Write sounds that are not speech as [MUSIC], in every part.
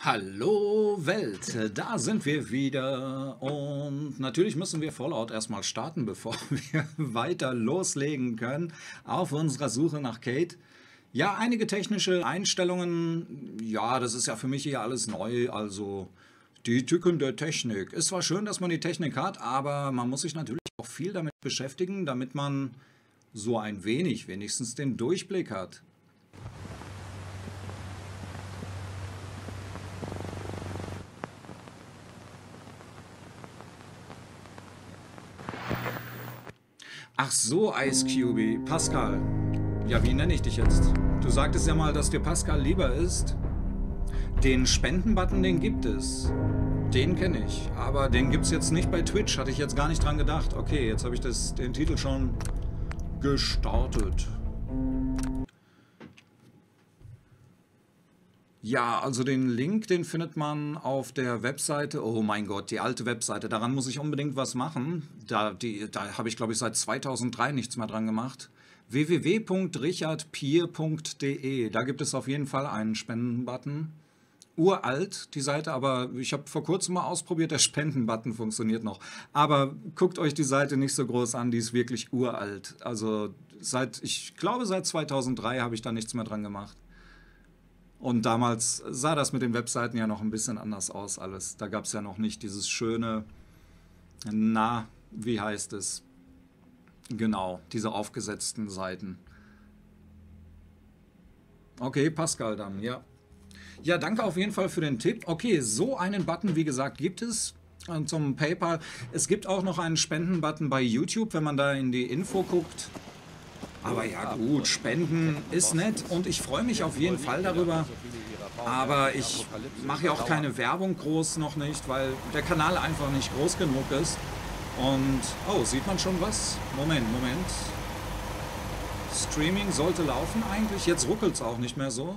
Hallo Welt, da sind wir wieder und natürlich müssen wir Fallout erstmal starten, bevor [LAUGHS] wir weiter loslegen können auf unserer Suche nach Kate. Ja, einige technische Einstellungen, ja, das ist ja für mich hier alles neu, also die Tücken der Technik. Ist zwar schön, dass man die Technik hat, aber man muss sich natürlich auch viel damit beschäftigen, damit man so ein wenig wenigstens den Durchblick hat. Ach so, Ice Cube. Pascal. Ja, wie nenne ich dich jetzt? Du sagtest ja mal, dass dir Pascal lieber ist. Den Spendenbutton, den gibt es. Den kenne ich. Aber den gibt es jetzt nicht bei Twitch. Hatte ich jetzt gar nicht dran gedacht. Okay, jetzt habe ich das, den Titel schon gestartet. Ja, also den Link, den findet man auf der Webseite. Oh mein Gott, die alte Webseite. Daran muss ich unbedingt was machen. Da, da habe ich, glaube ich, seit 2003 nichts mehr dran gemacht. www.richardpier.de. Da gibt es auf jeden Fall einen Spendenbutton. Uralt, die Seite, aber ich habe vor kurzem mal ausprobiert, der [LAUGHS] Spendenbutton funktioniert noch. Aber guckt euch die Seite nicht so groß an, die ist wirklich uralt. Also seit, ich glaube, seit 2003 habe ich da nichts mehr dran gemacht. Und damals sah das mit den Webseiten ja noch ein bisschen anders aus alles. Da gab es ja noch nicht dieses schöne, na, wie heißt es? Genau, diese aufgesetzten Seiten. Okay, Pascal dann, ja. Ja, danke auf jeden Fall für den Tipp. Okay, so einen Button, wie gesagt, gibt es zum PayPal. Es gibt auch noch einen Spendenbutton bei YouTube, wenn man da in die Info guckt. Aber ja gut, Spenden ist nett und ich freue mich auf jeden Fall darüber. Aber ich mache ja auch keine Werbung groß noch nicht, weil der Kanal einfach nicht groß genug ist. Und, oh, sieht man schon was? Moment, Moment. Streaming sollte laufen eigentlich. Jetzt ruckelt es auch nicht mehr so.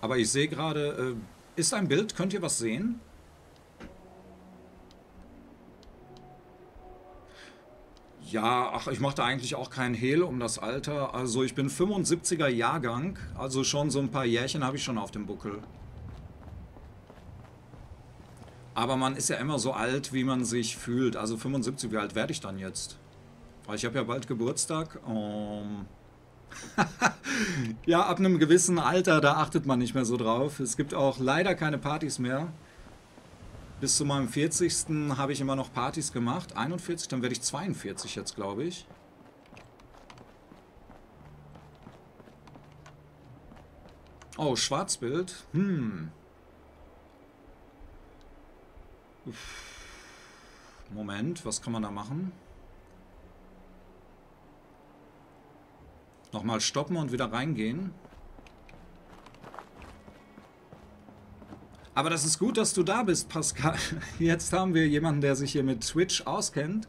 Aber ich sehe gerade, äh, ist ein Bild? Könnt ihr was sehen? Ja, ach, ich mache eigentlich auch keinen Hehl um das Alter. Also ich bin 75er Jahrgang, also schon so ein paar Jährchen habe ich schon auf dem Buckel. Aber man ist ja immer so alt, wie man sich fühlt. Also 75, wie alt werde ich dann jetzt? Weil ich habe ja bald Geburtstag. Um [LAUGHS] ja, ab einem gewissen Alter, da achtet man nicht mehr so drauf. Es gibt auch leider keine Partys mehr. Bis zu meinem 40. habe ich immer noch Partys gemacht. 41, dann werde ich 42 jetzt, glaube ich. Oh, Schwarzbild. Hm. Moment, was kann man da machen? Nochmal stoppen und wieder reingehen. Aber das ist gut, dass du da bist, Pascal. [LAUGHS] Jetzt haben wir jemanden, der sich hier mit Twitch auskennt.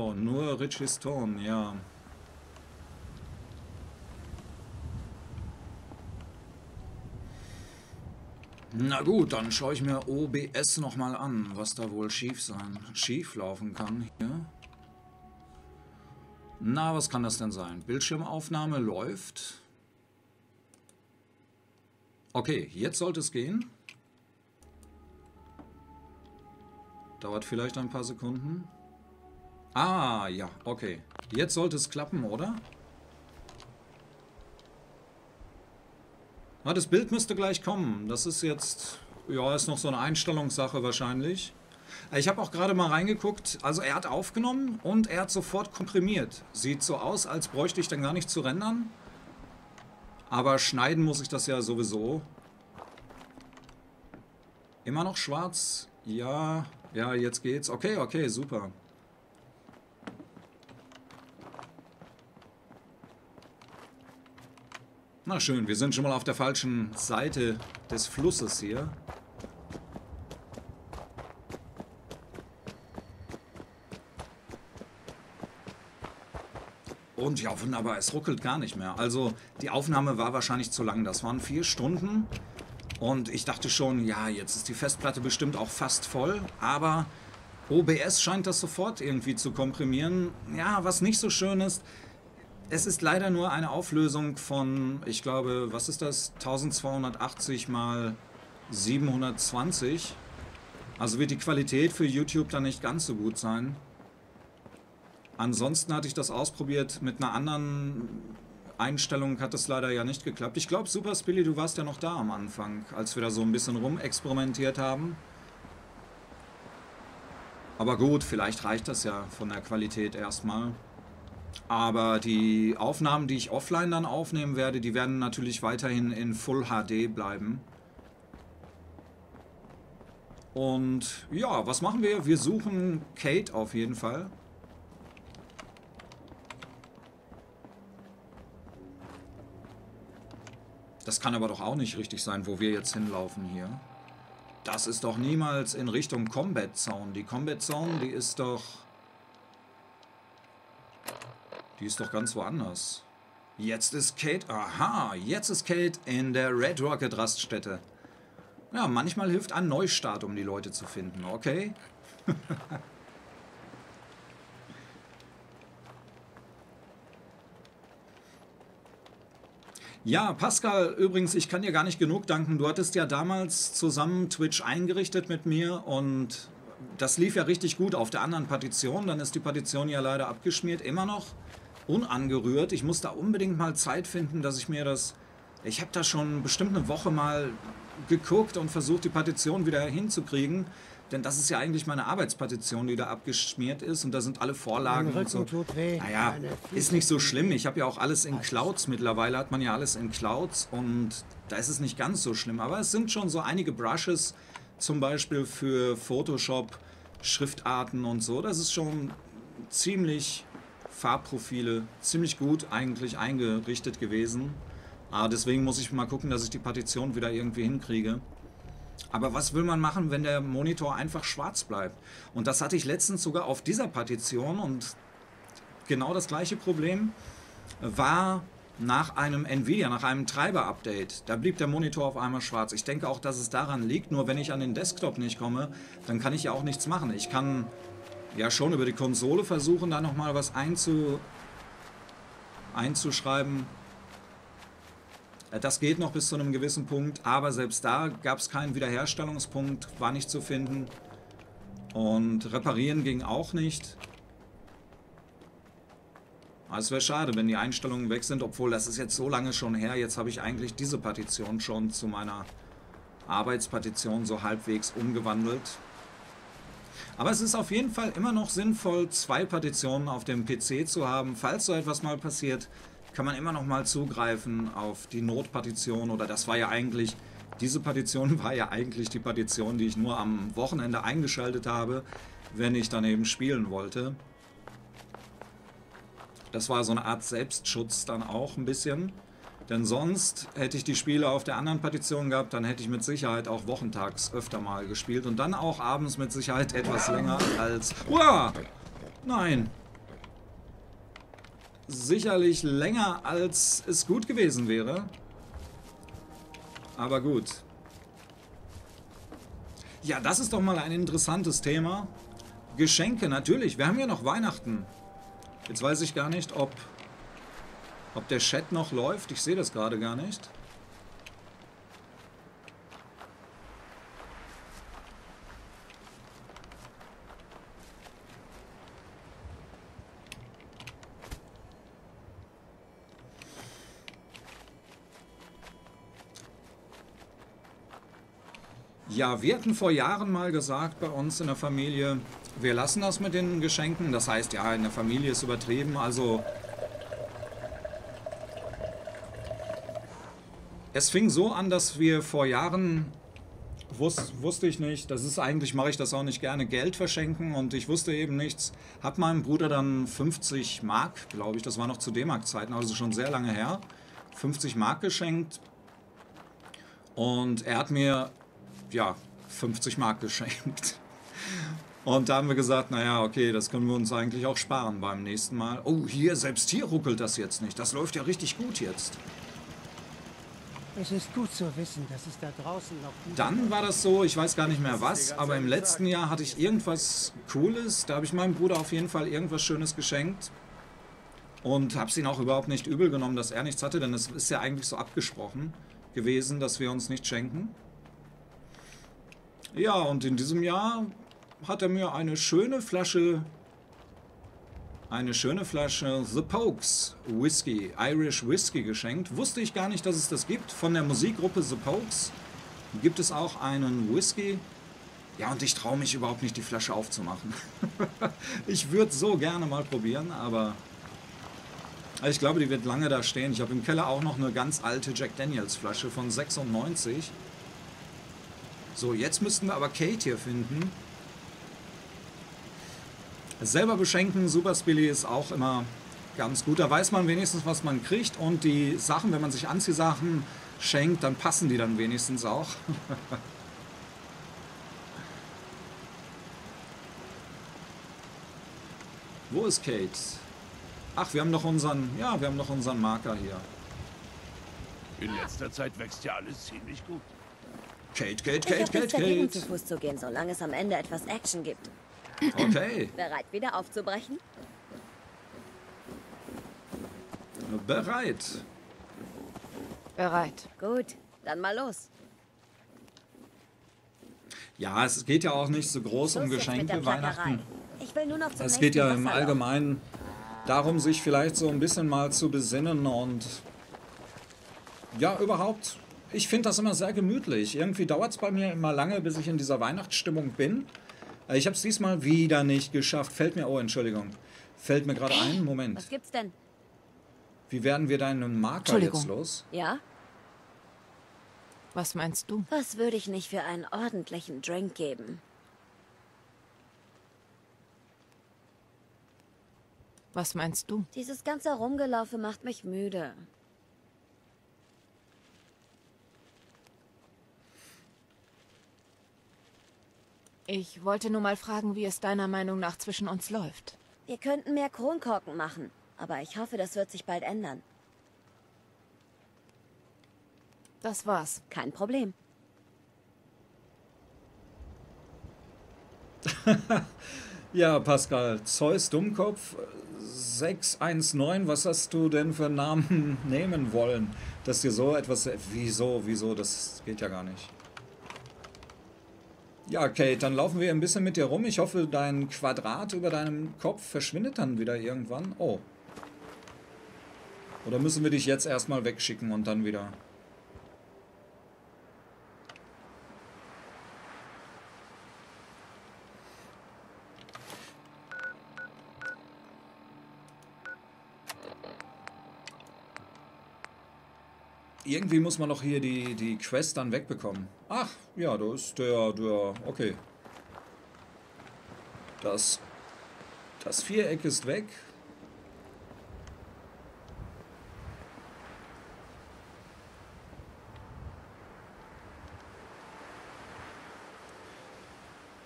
Oh, nur Richie Stone, ja. Na gut, dann schaue ich mir OBS nochmal an, was da wohl schief sein, schief laufen kann hier. Na, was kann das denn sein? Bildschirmaufnahme läuft. Okay, jetzt sollte es gehen. Dauert vielleicht ein paar Sekunden. Ah, ja, okay. Jetzt sollte es klappen, oder? Ah, das Bild müsste gleich kommen. Das ist jetzt, ja, ist noch so eine Einstellungssache wahrscheinlich. Ich habe auch gerade mal reingeguckt. Also er hat aufgenommen und er hat sofort komprimiert. Sieht so aus, als bräuchte ich dann gar nicht zu rendern. Aber schneiden muss ich das ja sowieso. Immer noch schwarz? Ja, ja, jetzt geht's. Okay, okay, super. Na schön, wir sind schon mal auf der falschen Seite des Flusses hier. Und ja, wunderbar, es ruckelt gar nicht mehr. Also die Aufnahme war wahrscheinlich zu lang. Das waren vier Stunden. Und ich dachte schon, ja, jetzt ist die Festplatte bestimmt auch fast voll. Aber OBS scheint das sofort irgendwie zu komprimieren. Ja, was nicht so schön ist, es ist leider nur eine Auflösung von, ich glaube, was ist das? 1280 mal 720. Also wird die Qualität für YouTube dann nicht ganz so gut sein. Ansonsten hatte ich das ausprobiert mit einer anderen Einstellung, hat es leider ja nicht geklappt. Ich glaube, Super Spilly, du warst ja noch da am Anfang, als wir da so ein bisschen rumexperimentiert haben. Aber gut, vielleicht reicht das ja von der Qualität erstmal. Aber die Aufnahmen, die ich offline dann aufnehmen werde, die werden natürlich weiterhin in Full HD bleiben. Und ja, was machen wir? Wir suchen Kate auf jeden Fall. Das kann aber doch auch nicht richtig sein, wo wir jetzt hinlaufen hier. Das ist doch niemals in Richtung Combat Zone. Die Combat Zone, die ist doch... Die ist doch ganz woanders. Jetzt ist Kate... Aha, jetzt ist Kate in der Red Rocket Raststätte. Ja, manchmal hilft ein Neustart, um die Leute zu finden, okay? [LAUGHS] Ja, Pascal, übrigens, ich kann dir gar nicht genug danken. Du hattest ja damals zusammen Twitch eingerichtet mit mir und das lief ja richtig gut auf der anderen Partition. Dann ist die Partition ja leider abgeschmiert, immer noch unangerührt. Ich muss da unbedingt mal Zeit finden, dass ich mir das... Ich habe da schon bestimmt eine Woche mal geguckt und versucht, die Partition wieder hinzukriegen. Denn das ist ja eigentlich meine Arbeitspartition, die da abgeschmiert ist und da sind alle Vorlagen und so. Naja, ist nicht so schlimm. Ich habe ja auch alles in Clouds. Mittlerweile hat man ja alles in Clouds und da ist es nicht ganz so schlimm. Aber es sind schon so einige Brushes, zum Beispiel für Photoshop, Schriftarten und so. Das ist schon ziemlich Farbprofile, ziemlich gut eigentlich eingerichtet gewesen. Aber deswegen muss ich mal gucken, dass ich die Partition wieder irgendwie hinkriege. Aber was will man machen, wenn der Monitor einfach schwarz bleibt? Und das hatte ich letztens sogar auf dieser Partition und genau das gleiche Problem war nach einem Nvidia, nach einem Treiber-Update. Da blieb der Monitor auf einmal schwarz. Ich denke auch, dass es daran liegt, nur wenn ich an den Desktop nicht komme, dann kann ich ja auch nichts machen. Ich kann ja schon über die Konsole versuchen, da nochmal was einzu, einzuschreiben. Äh, das geht noch bis zu einem gewissen Punkt, aber selbst da gab es keinen Wiederherstellungspunkt, war nicht zu finden. Und reparieren ging auch nicht. Es wäre schade, wenn die Einstellungen weg sind, obwohl das ist jetzt so lange schon her. Jetzt habe ich eigentlich diese Partition schon zu meiner Arbeitspartition so halbwegs umgewandelt. Aber es ist auf jeden Fall immer noch sinnvoll, zwei Partitionen auf dem PC zu haben, falls so etwas mal passiert, kann man immer noch mal zugreifen auf die Notpartition oder das war ja eigentlich, diese Partition [LAUGHS] war ja eigentlich die Partition, die ich nur am Wochenende eingeschaltet habe, wenn ich dann eben spielen wollte. Das war so eine Art Selbstschutz dann auch ein bisschen. Denn sonst hätte ich die Spiele auf der anderen Partition gehabt, dann hätte ich mit Sicherheit auch wochentags öfter mal gespielt und dann auch abends mit Sicherheit etwas länger als... Uah! Nein, sicherlich länger, als es gut gewesen wäre. Aber gut. Ja, das ist doch mal ein interessantes Thema. Geschenke, natürlich. Wir haben ja noch Weihnachten. Jetzt weiß ich gar nicht, ob, ob der Chat noch läuft. Ich sehe das gerade gar nicht. Ja, wir hatten vor Jahren mal gesagt bei uns in der Familie, wir lassen das mit den Geschenken. Das heißt, ja, in der Familie ist übertrieben. Also es fing so an, dass wir vor Jahren wus wusste ich nicht, das ist eigentlich mache ich das auch nicht gerne Geld verschenken und ich wusste eben nichts. Hab meinem Bruder dann 50 Mark, glaube ich, das war noch zu D-Mark Zeiten, also schon sehr lange her 50 Mark geschenkt. Und er hat mir, ja, 50 Mark [LAUGHS] geschenkt. Und da haben wir gesagt, naja, okay, das können wir uns eigentlich auch sparen beim nächsten Mal. Oh, hier, selbst hier ruckelt das jetzt nicht. Das läuft ja richtig gut jetzt. Es ist gut zu wissen, dass es da draußen noch Dann war das so, ich weiß gar nicht mehr was, aber im letzten Jahr hatte ich irgendwas Cooles. Da habe ich meinem Bruder auf jeden Fall irgendwas Schönes geschenkt. Und habe es ihn auch überhaupt nicht übel genommen, dass er nichts hatte, denn es ist ja eigentlich so abgesprochen gewesen, dass wir uns nicht schenken. Ja, und in diesem Jahr hat er mir eine schöne Flasche eine schöne Flasche The Pokes Whisky, Irish Whisky geschenkt. Wusste ich gar nicht, dass es das gibt. Von der Musikgruppe The Pokes gibt es auch einen Whisky. Ja, und ich traue mich überhaupt nicht, die Flasche aufzumachen. [LAUGHS] ich würde so gerne mal probieren, aber ich glaube, die wird lange da stehen. Ich habe im Keller auch noch eine ganz alte Jack Daniels Flasche von 96. So, jetzt müssten wir aber Kate hier finden. Selber beschenken, Super Spilly ist auch immer ganz gut. Da weiß man wenigstens, was man kriegt. Und die Sachen, wenn man sich Anziehsachen schenkt, dann passen die dann wenigstens auch. [LAUGHS] Wo ist Kate? Ach, wir haben noch unseren, ja, wir haben noch unseren Marker hier. In letzter Zeit wächst ja alles ziemlich gut. Kate, Kate, Ich Kate, Kate, nichts dagegen, Kate. zu Fuß zu gehen, solange es am Ende etwas Action gibt. Okay, [LAUGHS] Bereit, wieder aufzubrechen? bereit. Bereit. Gut, dann mal los. Ja, es geht ja auch nicht so groß um Geschenke. Weihnachten. Ich will nur noch zum Es geht ja im. Allgemeinen darum, sich vielleicht so ein bisschen mal zu besinnen und ja, überhaupt. Ich finde das immer sehr gemütlich. Irgendwie dauert es bei mir immer lange, bis ich in dieser Weihnachtsstimmung bin. Äh, Ich habe es diesmal wieder nicht geschafft. Fällt mir, oh, Entschuldigung. Fällt mir gerade ein, Moment. Was gibt's denn? Wie werden wir deinen Marker jetzt los? Ja? Was meinst du? Was würde ich nicht für einen ordentlichen Drink geben? Was meinst du? Dieses ganze Rumgelaufe macht mich müde. Ich wollte nur mal fragen, wie es deiner Meinung nach zwischen uns läuft. Wir könnten mehr Kronkorken machen, aber ich hoffe, das wird sich bald ändern. Das war's. Kein Problem. [LAUGHS] Ja, Pascal, Zeus Dummkopf 619, was hast du denn für einen Namen [LAUGHS] nehmen wollen, dass dir so etwas... Wieso, wieso, das geht ja gar nicht. Ja, Kate, dann laufen wir ein bisschen mit dir rum. Ich hoffe, dein Quadrat über deinem Kopf verschwindet dann wieder irgendwann. Oh. Oder müssen wir dich jetzt erstmal wegschicken und dann wieder... Irgendwie muss man doch hier die, die Quest dann wegbekommen. Ach, ja, da ist der, der, okay. Das, das Viereck ist weg.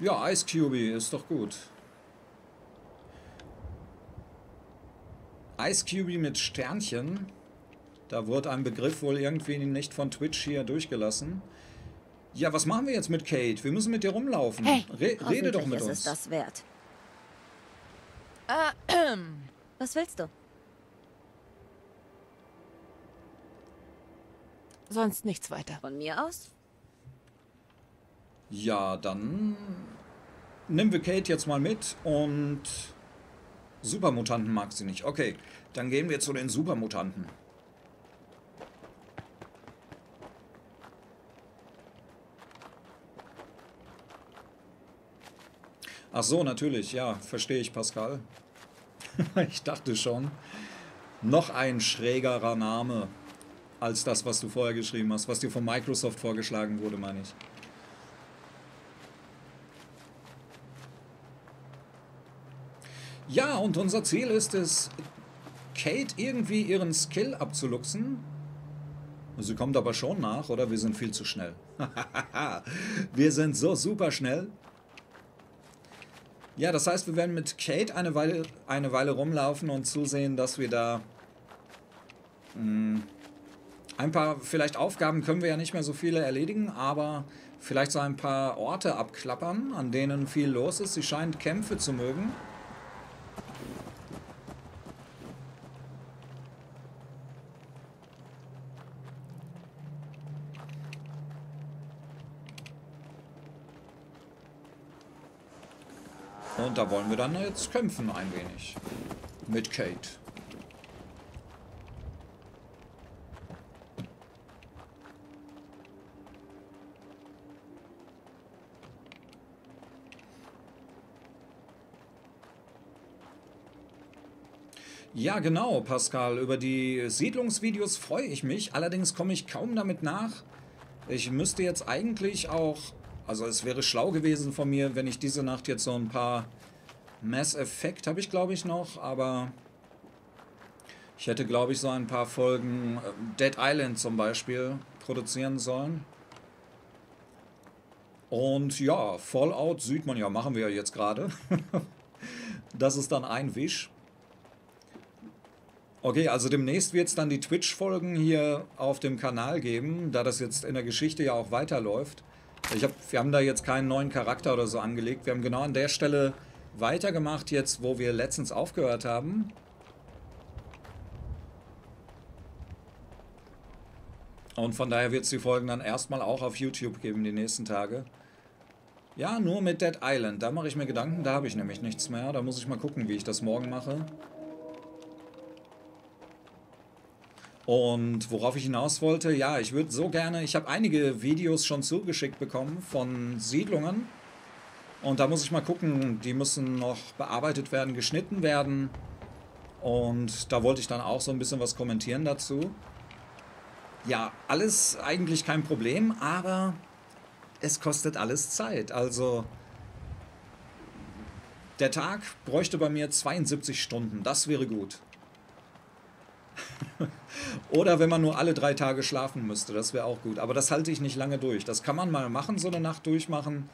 Ja, Ice Cube ist doch gut. Ice Cube mit Sternchen. Da wurde ein Begriff wohl irgendwie nicht von Twitch hier durchgelassen. Ja, was machen wir jetzt mit Kate? Wir müssen mit dir rumlaufen. Hey, Re rede doch mit ist uns. es das wert. Äh, [CLEARS THROAT] Was willst du? Sonst nichts weiter. Von mir aus? Ja, dann nehmen wir Kate jetzt mal mit und Supermutanten mag sie nicht. Okay, dann gehen wir zu den Supermutanten. Ach so, natürlich, ja, verstehe ich, Pascal. [LAUGHS] ich dachte schon. Noch ein schrägerer Name als das, was du vorher geschrieben hast, was dir von Microsoft vorgeschlagen wurde, meine ich. Ja, und unser Ziel ist es, Kate irgendwie ihren Skill abzuluxen. Sie kommt aber schon nach, oder? Wir sind viel zu schnell. [LAUGHS] wir sind so super schnell. Ja, das heißt, wir werden mit Kate eine Weile, eine Weile rumlaufen und zusehen, dass wir da... Mh, hm, ein paar, vielleicht Aufgaben können wir ja nicht mehr so viele erledigen, aber vielleicht so ein paar Orte abklappern, an denen viel los ist. Sie scheint Kämpfe zu mögen. Und da wollen wir dann jetzt kämpfen ein wenig. Mit Kate. Ja, genau, Pascal. Über die Siedlungsvideos freue ich mich. Allerdings komme ich kaum damit nach. Ich müsste jetzt eigentlich auch... Also es wäre schlau gewesen von mir, wenn ich diese Nacht jetzt so ein paar... Mass Effect habe ich, glaube ich, noch, aber... Ich hätte, glaube ich, so ein paar Folgen äh, Dead Island zum Beispiel produzieren sollen. Und ja, Fallout sieht man ja, machen wir ja jetzt gerade. [LAUGHS] das ist dann ein Wisch. Okay, also demnächst wird es dann die Twitch-Folgen hier auf dem Kanal geben, da das jetzt in der Geschichte ja auch weiterläuft. Ich hab, wir haben da jetzt keinen neuen Charakter oder so angelegt. Wir haben genau an der Stelle weitergemacht, jetzt wo wir letztens aufgehört haben. Und von daher wird es die Folgen dann erstmal auch auf YouTube geben, die nächsten Tage. Ja, nur mit Dead Island. Da mache ich mir Gedanken, da habe ich nämlich nichts mehr. Da muss ich mal gucken, wie ich das morgen mache. Und worauf ich hinaus wollte, ja, ich würde so gerne, ich habe einige Videos schon zugeschickt bekommen von Siedlungen. Und da muss ich mal gucken, die müssen noch bearbeitet werden, geschnitten werden. Und da wollte ich dann auch so ein bisschen was kommentieren dazu. Ja, alles eigentlich kein Problem, aber es kostet alles Zeit. Also der Tag bräuchte bei mir 72 Stunden, das wäre gut. [LAUGHS] Oder wenn man nur alle drei Tage schlafen müsste, das wäre auch gut. Aber das halte ich nicht lange durch. Das kann man mal machen, so eine Nacht durchmachen.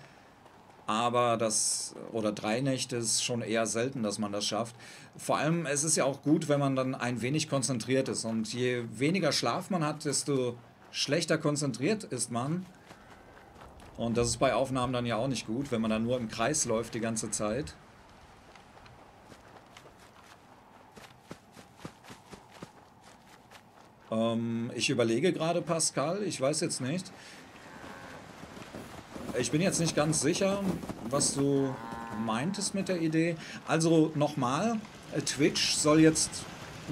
Aber das, oder drei Nächte ist schon eher selten, dass man das schafft. Vor allem, es ist ja auch gut, wenn man dann ein wenig konzentriert ist. Und je weniger Schlaf man hat, desto schlechter konzentriert ist man. Und das ist bei Aufnahmen dann ja auch nicht gut, wenn man dann nur im Kreis läuft die ganze Zeit. Ähm, ich überlege gerade, Pascal, ich weiß jetzt nicht. Ich bin jetzt nicht ganz sicher, was du meintest mit der Idee. Also nochmal, Twitch soll jetzt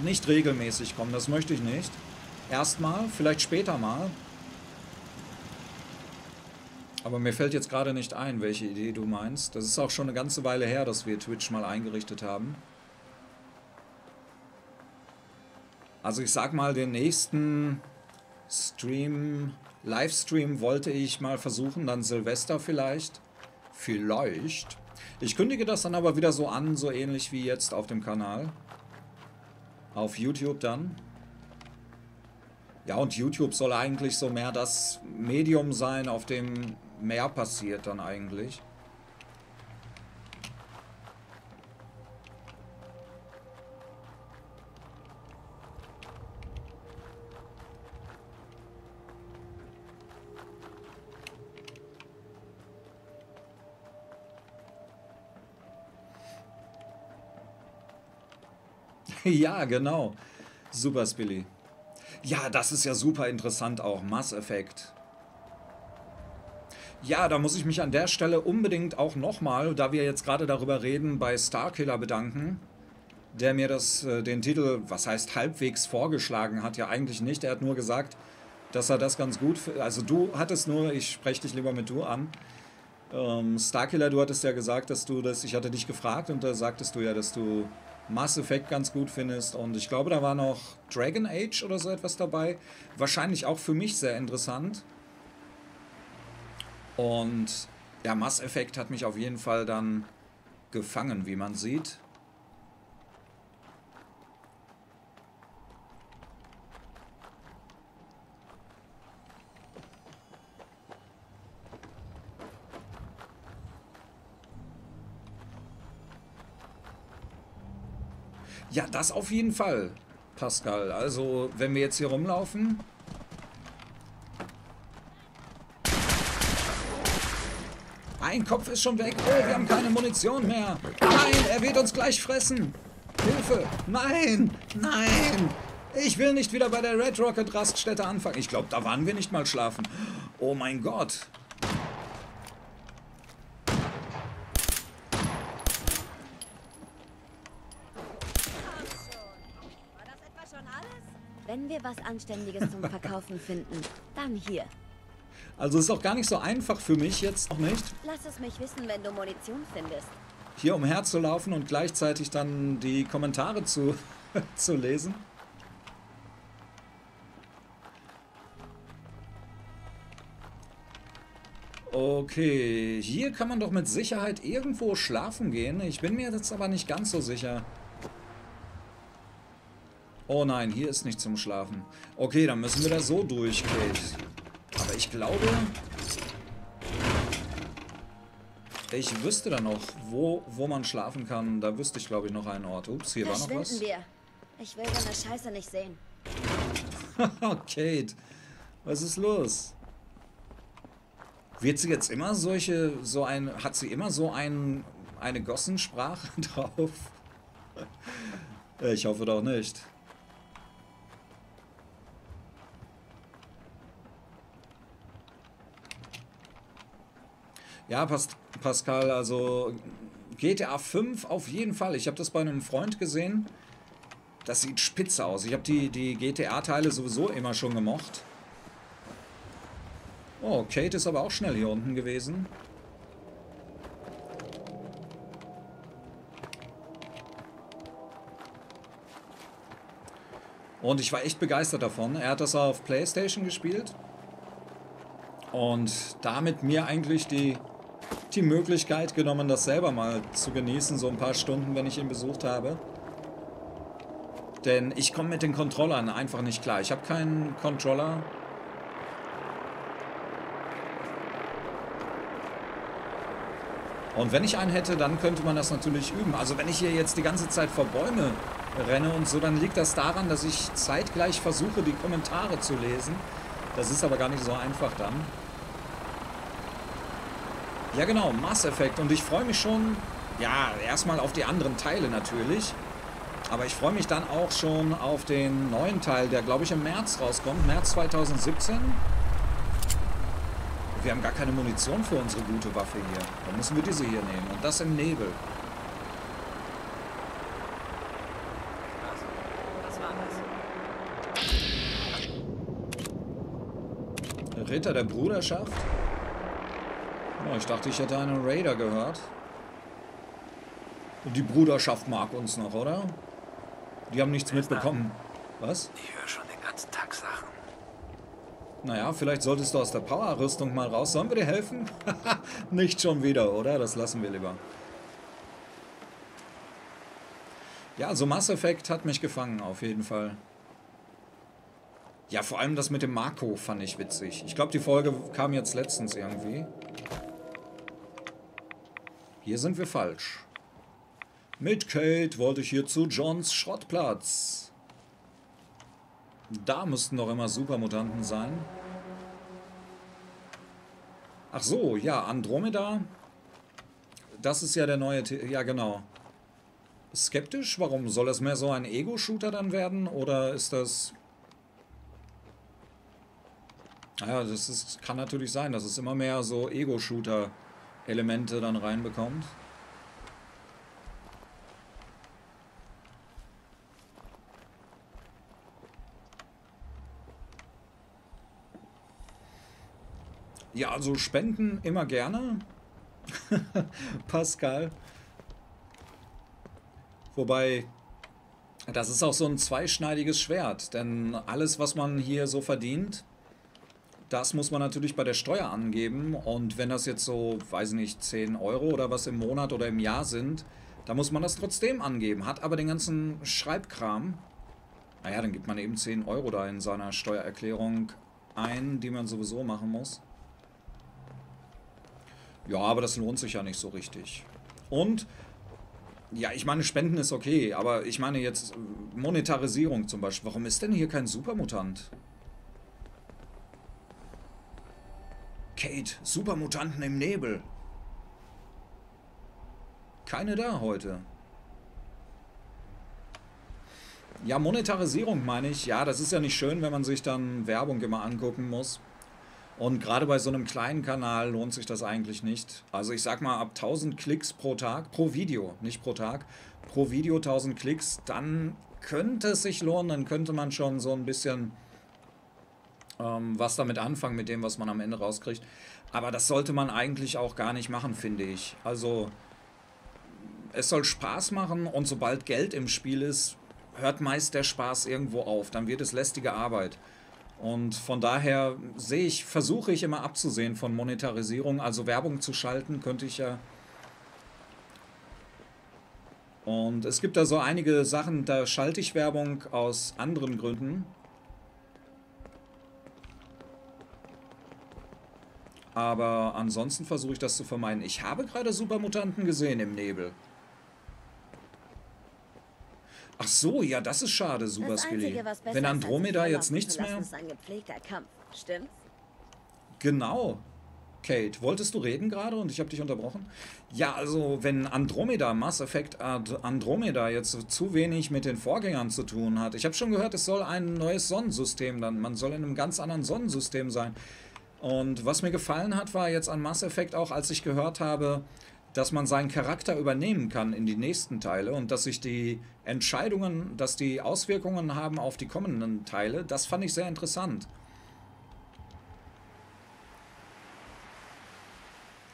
nicht regelmäßig kommen, das möchte ich nicht. Erstmal, vielleicht später mal. Aber mir fällt jetzt gerade nicht ein, welche Idee du meinst. Das ist auch schon eine ganze Weile her, dass wir Twitch mal eingerichtet haben. Also ich sag mal, den nächsten Stream, Livestream wollte ich mal versuchen, dann Silvester vielleicht. Vielleicht. Ich kündige das dann aber wieder so an, so ähnlich wie jetzt auf dem Kanal. Auf YouTube dann. Ja, und YouTube soll eigentlich so mehr das Medium sein, auf dem mehr passiert dann eigentlich. [LAUGHS] ja, genau. Super Spilly. Ja, das ist ja super interessant auch. Mass Effect. Ja, da muss ich mich an der Stelle unbedingt auch nochmal, da wir jetzt gerade darüber reden, bei Starkiller bedanken, der mir das, äh, den Titel, was heißt halbwegs vorgeschlagen hat, ja eigentlich nicht. Er hat nur gesagt, dass er das ganz gut, also du hattest nur, ich spreche dich lieber mit du an, ähm, Starkiller, du hattest ja gesagt, dass du das, ich hatte dich gefragt und da sagtest du ja, dass du Mass Effect ganz gut findest. Und ich glaube, da war noch Dragon Age oder so etwas dabei. Wahrscheinlich auch für mich sehr interessant. Und ja, Mass Effect hat mich auf jeden Fall dann gefangen, wie man sieht. Ja, das auf jeden Fall, Pascal. Also, wenn wir jetzt hier rumlaufen... Ein Kopf ist schon weg. Oh, wir haben keine Munition mehr. Nein, er wird uns gleich fressen. Hilfe. Nein, nein. Ich will nicht wieder bei der Red Rocket Raststätte anfangen. Ich glaube, da waren wir nicht mal schlafen. Oh mein Gott. Wenn wir was Anständiges zum Verkaufen finden, dann hier. Also ist auch gar nicht so einfach für mich jetzt noch nicht. Lass es mich wissen, wenn du Munition findest. Hier umherzulaufen und gleichzeitig dann die Kommentare zu, [LAUGHS] zu lesen. Okay, hier kann man doch mit Sicherheit irgendwo schlafen gehen. Ich bin mir jetzt aber nicht ganz so sicher. Oh nein, hier ist nicht zum Schlafen. Okay, dann müssen wir da so durch, Kate. Aber ich glaube... Ich wüsste da noch, wo, wo man schlafen kann. Da wüsste ich, glaube ich, noch einen Ort. Ups, hier war noch was. wir. Ich will deine Scheiße nicht sehen. [LAUGHS] Kate, was ist los? Wird sie jetzt immer solche, so ein, hat sie immer so ein, eine Gossensprache [LAUGHS] drauf? Ich hoffe doch nicht. Ja, Pas Pascal, also GTA 5 auf jeden Fall. Ich habe das bei einem Freund gesehen. Das sieht spitze aus. Ich habe die, die GTA-Teile sowieso immer schon gemocht. Oh, Kate ist aber auch schnell hier unten gewesen. Und ich war echt begeistert davon. Er hat das auf Playstation gespielt. Und damit mir eigentlich die die Möglichkeit genommen, das selber mal zu genießen, so ein paar Stunden, wenn ich ihn besucht habe. Denn ich komme mit den Controllern einfach nicht klar. Ich habe keinen Controller. Und wenn ich einen hätte, dann könnte man das natürlich üben. Also wenn ich hier jetzt die ganze Zeit vor Bäume renne und so, dann liegt das daran, dass ich zeitgleich versuche, die Kommentare zu lesen. Das ist aber gar nicht so einfach dann. Ja genau, Mass Effect. Und ich freue mich schon, ja, erstmal auf die anderen Teile natürlich. Aber ich freue mich dann auch schon auf den neuen Teil, der glaube ich im März rauskommt. März 2017. Wir haben gar keine Munition für unsere gute Waffe hier. Dann müssen wir diese hier nehmen. Und das im Nebel. Ritter der Bruderschaft? Oh, ich dachte, ich hätte einen Raider gehört. Und die Bruderschaft mag uns noch, oder? Die haben nichts mitbekommen. Was? Ich höre schon den ganzen Tag Sachen. Naja, vielleicht solltest du aus der Power-Rüstung mal raus. Sollen wir dir helfen? [LAUGHS] Nicht schon wieder, oder? Das lassen wir lieber. Ja, also Mass Effect hat mich gefangen, auf jeden Fall. Ja, vor allem das mit dem Marco fand ich witzig. Ich glaube, die Folge kam jetzt letztens irgendwie. Hier sind wir falsch. Mit Kate wollte ich hier zu Johns Schrottplatz. Da müssten doch immer Supermutanten sein. Ach so, ja, Andromeda. Das ist ja der neue... The ja, genau. Skeptisch? Warum? Soll das mehr so ein Ego-Shooter dann werden? Oder ist das... Naja, das ist, kann natürlich sein, dass es immer mehr so Ego-Shooter Elemente dann reinbekommt. Ja, also Spenden immer gerne. [LAUGHS] Pascal. Wobei, das ist auch so ein zweischneidiges Schwert, denn alles, was man hier so verdient, das muss man natürlich bei der Steuer angeben. Und wenn das jetzt so, weiß ich nicht, 10 Euro oder was im Monat oder im Jahr sind, dann muss man das trotzdem angeben. Hat aber den ganzen Schreibkram. Naja, dann gibt man eben 10 Euro da in seiner Steuererklärung ein, die man sowieso machen muss. Ja, aber das lohnt sich ja nicht so richtig. Und Ja, ich meine, Spenden ist okay, aber ich meine jetzt Monetarisierung zum Beispiel. Warum ist denn hier kein Supermutant? Kate, Supermutanten im Nebel. Keine da heute. Ja, Monetarisierung meine ich. Ja, das ist ja nicht schön, wenn man sich dann Werbung immer angucken muss. Und gerade bei so einem kleinen Kanal lohnt sich das eigentlich nicht. Also ich sag mal, ab 1000 Klicks pro Tag, pro Video, nicht pro Tag, pro Video 1000 Klicks, dann könnte es sich lohnen, dann könnte man schon so ein bisschen ähm, was damit anfangen, mit dem, was man am Ende rauskriegt. Aber das sollte man eigentlich auch gar nicht machen, finde ich. Also es soll Spaß machen und sobald Geld im Spiel ist, hört meist der Spaß irgendwo auf. Dann wird es lästige Arbeit. Und von daher sehe ich, versuche ich immer abzusehen von Monetarisierung, also Werbung zu schalten, könnte ich ja. Und es gibt da so einige Sachen, da schalte ich Werbung aus anderen Gründen. Aber ansonsten versuche ich das zu vermeiden. Ich habe gerade Supermutanten gesehen im Nebel. Ach so, ja, das ist schade, Super besser Wenn Andromeda jetzt nichts mehr... Genau. Kate, wolltest du reden gerade und ich habe dich unterbrochen? Ja, also wenn Andromeda, Mass Effect Andromeda jetzt zu wenig mit den Vorgängern zu tun hat. Ich habe schon gehört, es soll ein neues Sonnensystem dann, man soll in einem ganz anderen Sonnensystem sein. Und was mir gefallen hat, war jetzt an Mass Effect auch, als ich gehört habe, dass man seinen Charakter übernehmen kann in die nächsten Teile und dass sich die Entscheidungen, dass die Auswirkungen haben auf die kommenden Teile, das fand ich sehr interessant.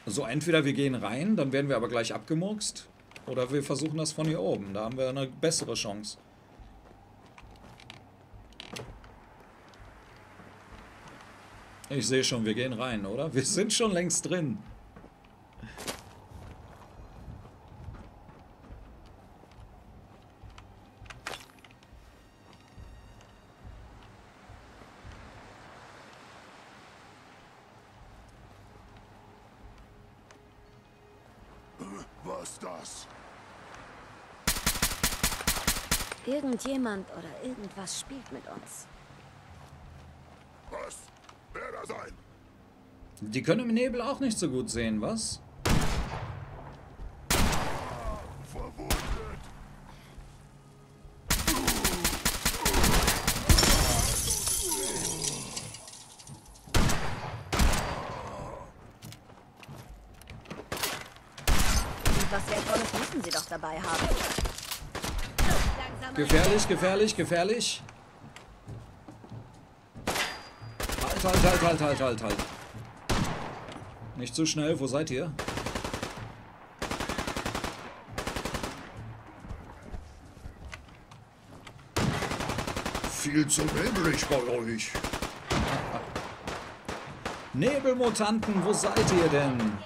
So, entweder wir gehen rein, dann werden wir aber gleich abgemurkst, oder wir versuchen das von hier oben. Da haben wir eine bessere Chance. Ich sehe schon, wir gehen rein, oder? Wir sind schon längst drin. Was das? Irgendjemand oder irgendwas spielt mit uns. Was? Wer da sein? Die können im Nebel auch nicht so gut sehen, was? Gefährlich, gefährlich, gefährlich. Halt, halt, halt, halt, halt, halt, halt. Nicht so schnell, wo seid ihr? Viel zu nebelig bei euch. Nebelmutanten, wo seid ihr denn?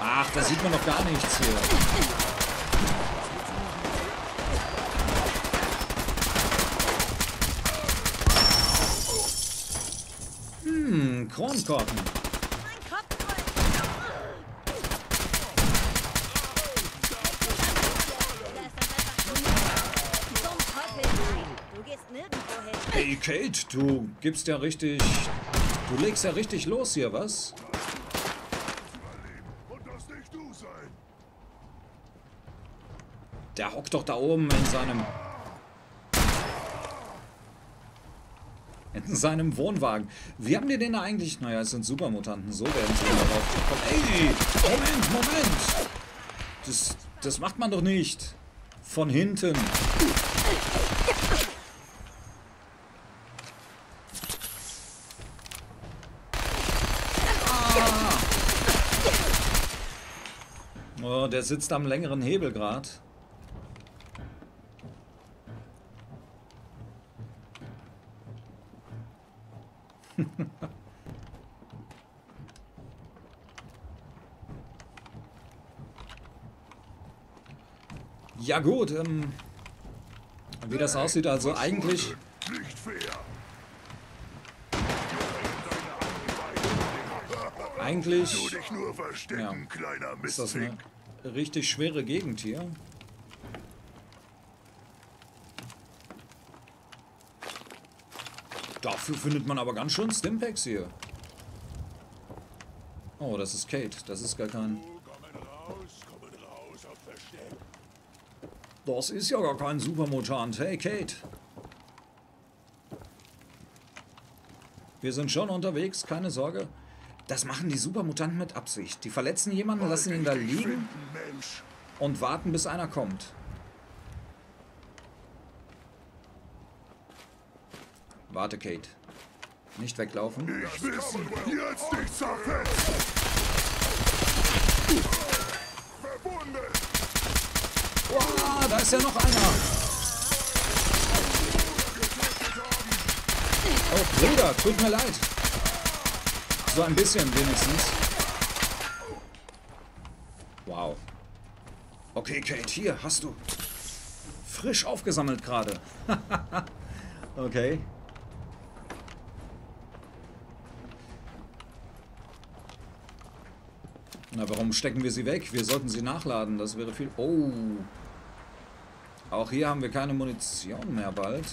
Ach, da sieht man noch gar nichts hier. Hin. Hey Kate, du gibst ja richtig... Du legst ja richtig los hier, was? Der hockt doch da oben in seinem... In seinem Wohnwagen. Wie haben die den da eigentlich... Naja, es sind Supermutanten, so werden sie darauf kommen. Ey, Moment, Moment! Das, das macht man doch nicht. Von hinten. Oh, der sitzt am längeren Hebelgrad. Ja gut, ähm, wie das aussieht, also eigentlich... Eigentlich Ja. ist das eine richtig schwere Gegend hier. Dafür findet man aber ganz schön Stimpaks hier. Oh, das ist Kate. Das ist gar kein... Kommen raus, kommen raus auf Versteck. Das ist ja gar kein Supermutant. Hey, Kate. Wir sind schon unterwegs, keine Sorge. Das machen die Supermutanten mit Absicht. Die verletzen jemanden, lassen ihn da liegen und warten, bis einer kommt. Warte, Kate. Nicht weglaufen. Ich wissen, jetzt dich zerfetzt. Verwundet. Wow, da ist ja noch einer. Oh, Bruder, tut mir leid. So ein bisschen wenigstens. Wow. Okay, Kate, hier hast du. Frisch aufgesammelt gerade. [LAUGHS] okay. Na, warum stecken wir sie weg? Wir sollten sie nachladen. Das wäre viel... Oh. Auch hier haben wir keine Munition mehr bald.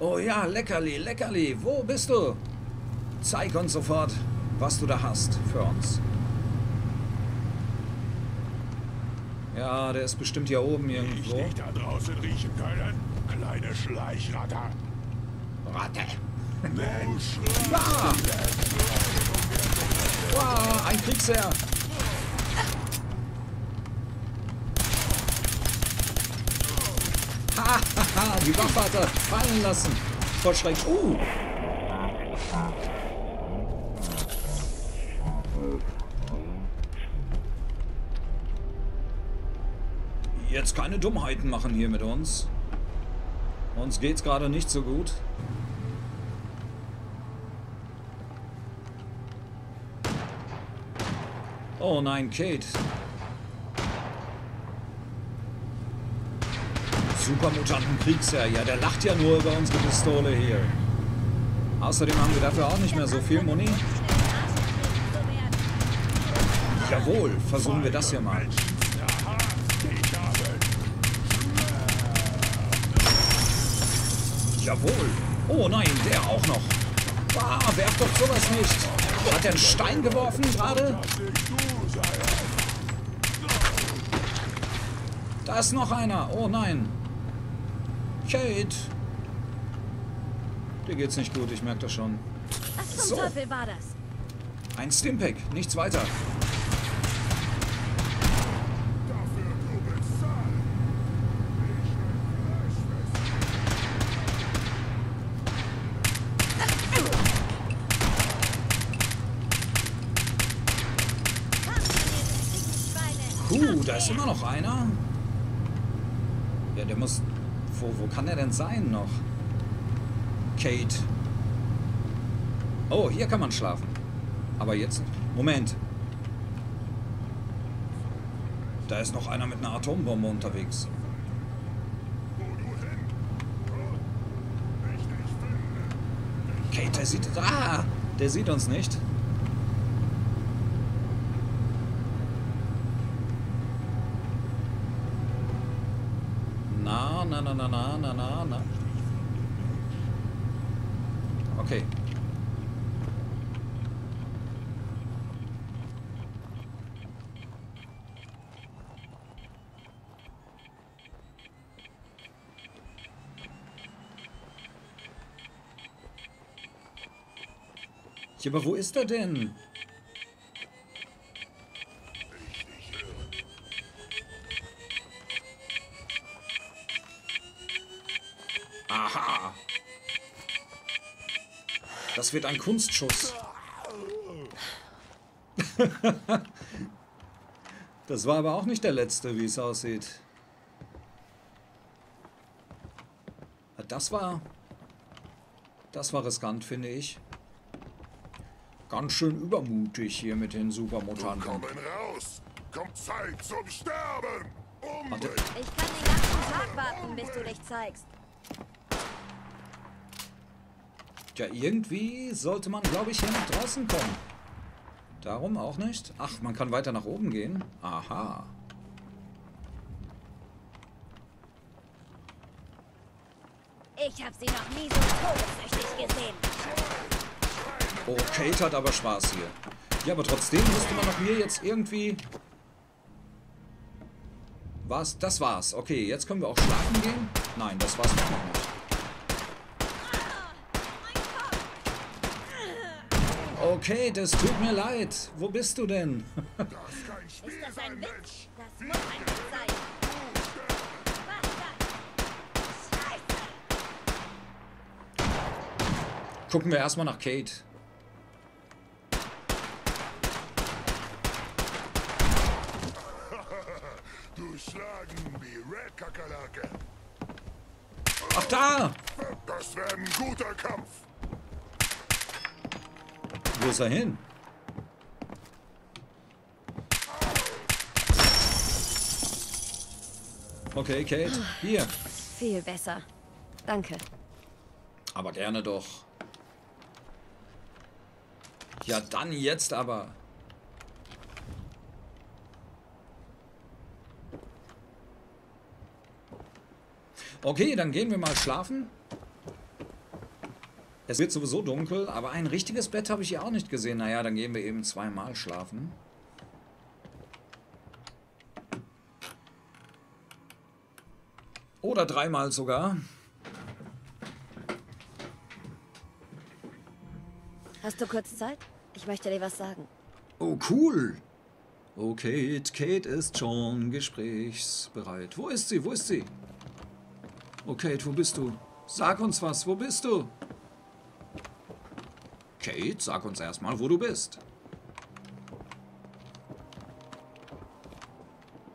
Oh ja, Leckerli, Leckerli, wo bist du? Zeig uns sofort, was du da hast für uns. Ja, der ist bestimmt hier oben Ich irgendwo. dich da draußen riechen können? Kleine Schleichratter. Ratte. Mensch. Ah! Wow, ein Kriegsherr. Ha, ha, ha, die Waffe hat er fallen lassen. Voll Schreck. Uh. Keine Dummheiten machen hier mit uns. Uns geht's gerade nicht so gut. Oh nein, Kate. Supermutanten-Kriegsherr, ja, der lacht ja nur über unsere Pistole hier. Außerdem haben wir dafür auch nicht mehr so viel Muni. Jawohl, versuchen wir das hier mal. Aha, ich habe. Jawohl. Oh nein, der auch noch. Ah, werf doch sowas nicht. Hat er einen Stein geworfen gerade? Da ist noch einer. Oh nein. Kate. Dir geht's nicht gut, ich merke das schon. Was zum So. Teufel war das? Ein Stimpack, nichts weiter. Ist immer noch einer. Ja, der muss... Wo, wo kann er denn sein noch? Kate. Oh, hier kann man schlafen. Aber jetzt... Moment. Da ist noch einer mit einer Atombombe unterwegs. Kate, der sieht... Ah! Der sieht uns nicht. Na, na, na, na, na, na, na, na. Okay. Ja, aber wo ist er denn? Wird ein Kunstschuss. [LAUGHS] das war aber auch nicht der letzte, wie es aussieht. Das war... Das war riskant, finde ich. Ganz schön übermutig hier mit den Supermutanten. Kommen raus! Kommt Zeit zum Sterben! Warte. Umbringen! Ich kann den ganzen Tag warten, bis du dich zeigst. Tja, irgendwie sollte man, glaube ich, hier nach draußen kommen. Darum auch nicht? Ach, man kann weiter nach oben gehen. Aha. Ich habe sie noch nie so todessüchtig gesehen. Oh, Kate hat aber Spaß hier. Ja, aber trotzdem müsste man doch hier jetzt irgendwie... Was? Das war's. Okay, jetzt können wir auch schlafen gehen? Nein, das war's noch nicht. Okay, das tut mir leid. Wo bist du denn? Das ist kein Spiel Ist das ein Witz? Mensch! Das muss ein Witz sein. Was das? Scheiße! Gucken wir erstmal nach Kate. [LAUGHS] Du schlagen wie Red Kakerlake! Ach da! Das wäre ein guter Kampf! Wo ist er hin? Okay, Kate. Hier. Viel besser. Danke. Aber gerne doch. Ja, dann jetzt aber. Okay, dann gehen wir mal schlafen. Es wird sowieso dunkel, aber ein richtiges Bett habe ich hier auch nicht gesehen. Naja, dann gehen wir eben zweimal schlafen. Oder dreimal sogar. Hast du kurz Zeit? Ich möchte dir was sagen. Oh, cool. Oh, Kate, Kate ist schon gesprächsbereit. Wo ist sie? Wo ist sie? Oh, Kate, wo bist du? Sag uns was, wo bist du? Kate, sag uns erstmal, wo du bist.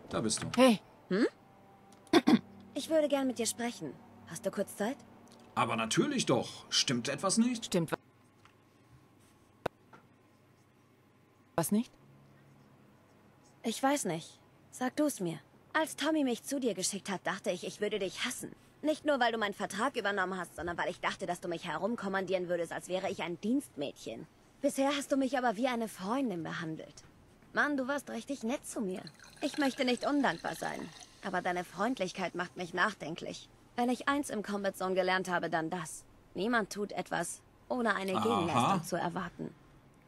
Da bist du. Hey, [CLEARS THROAT] Ich würde gern mit dir sprechen. Hast du kurz Zeit? Aber natürlich doch. Stimmt etwas nicht? stimmt wa- was nicht? Ich weiß nicht. Sag du's mir. Als Tommy mich zu dir geschickt hat, dachte ich, ich würde dich hassen. Nicht nur, weil du meinen Vertrag übernommen hast, sondern weil ich dachte, dass du mich herumkommandieren würdest, als wäre ich ein Dienstmädchen. Bisher hast du mich aber wie eine Freundin behandelt. Mann, du warst richtig nett zu mir. Ich möchte nicht undankbar sein, aber deine Freundlichkeit macht mich nachdenklich. Wenn ich eins im Combat Zone gelernt habe, dann das. Niemand tut etwas, ohne eine Aha. Gegenleistung zu erwarten.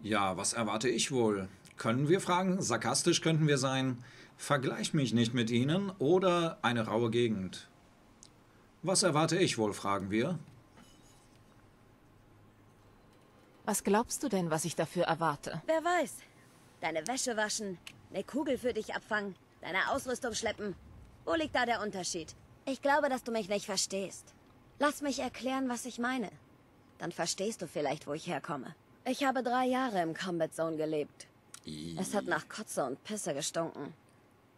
Ja, was erwarte ich wohl? Können wir fragen? Sarkastisch könnten wir sein. Vergleich mich nicht mit ihnen oder eine raue Gegend. Was erwarte ich wohl, fragen wir. Was glaubst du denn, was ich dafür erwarte? Wer weiß. Deine Wäsche waschen, eine Kugel für dich abfangen, deine Ausrüstung schleppen. Wo liegt da der Unterschied? Ich glaube, dass du mich nicht verstehst. Lass mich erklären, was ich meine. Dann verstehst du vielleicht, wo ich herkomme. Ich habe drei Jahre im Combat Zone gelebt. Es hat nach Kotze und Pisse gestunken.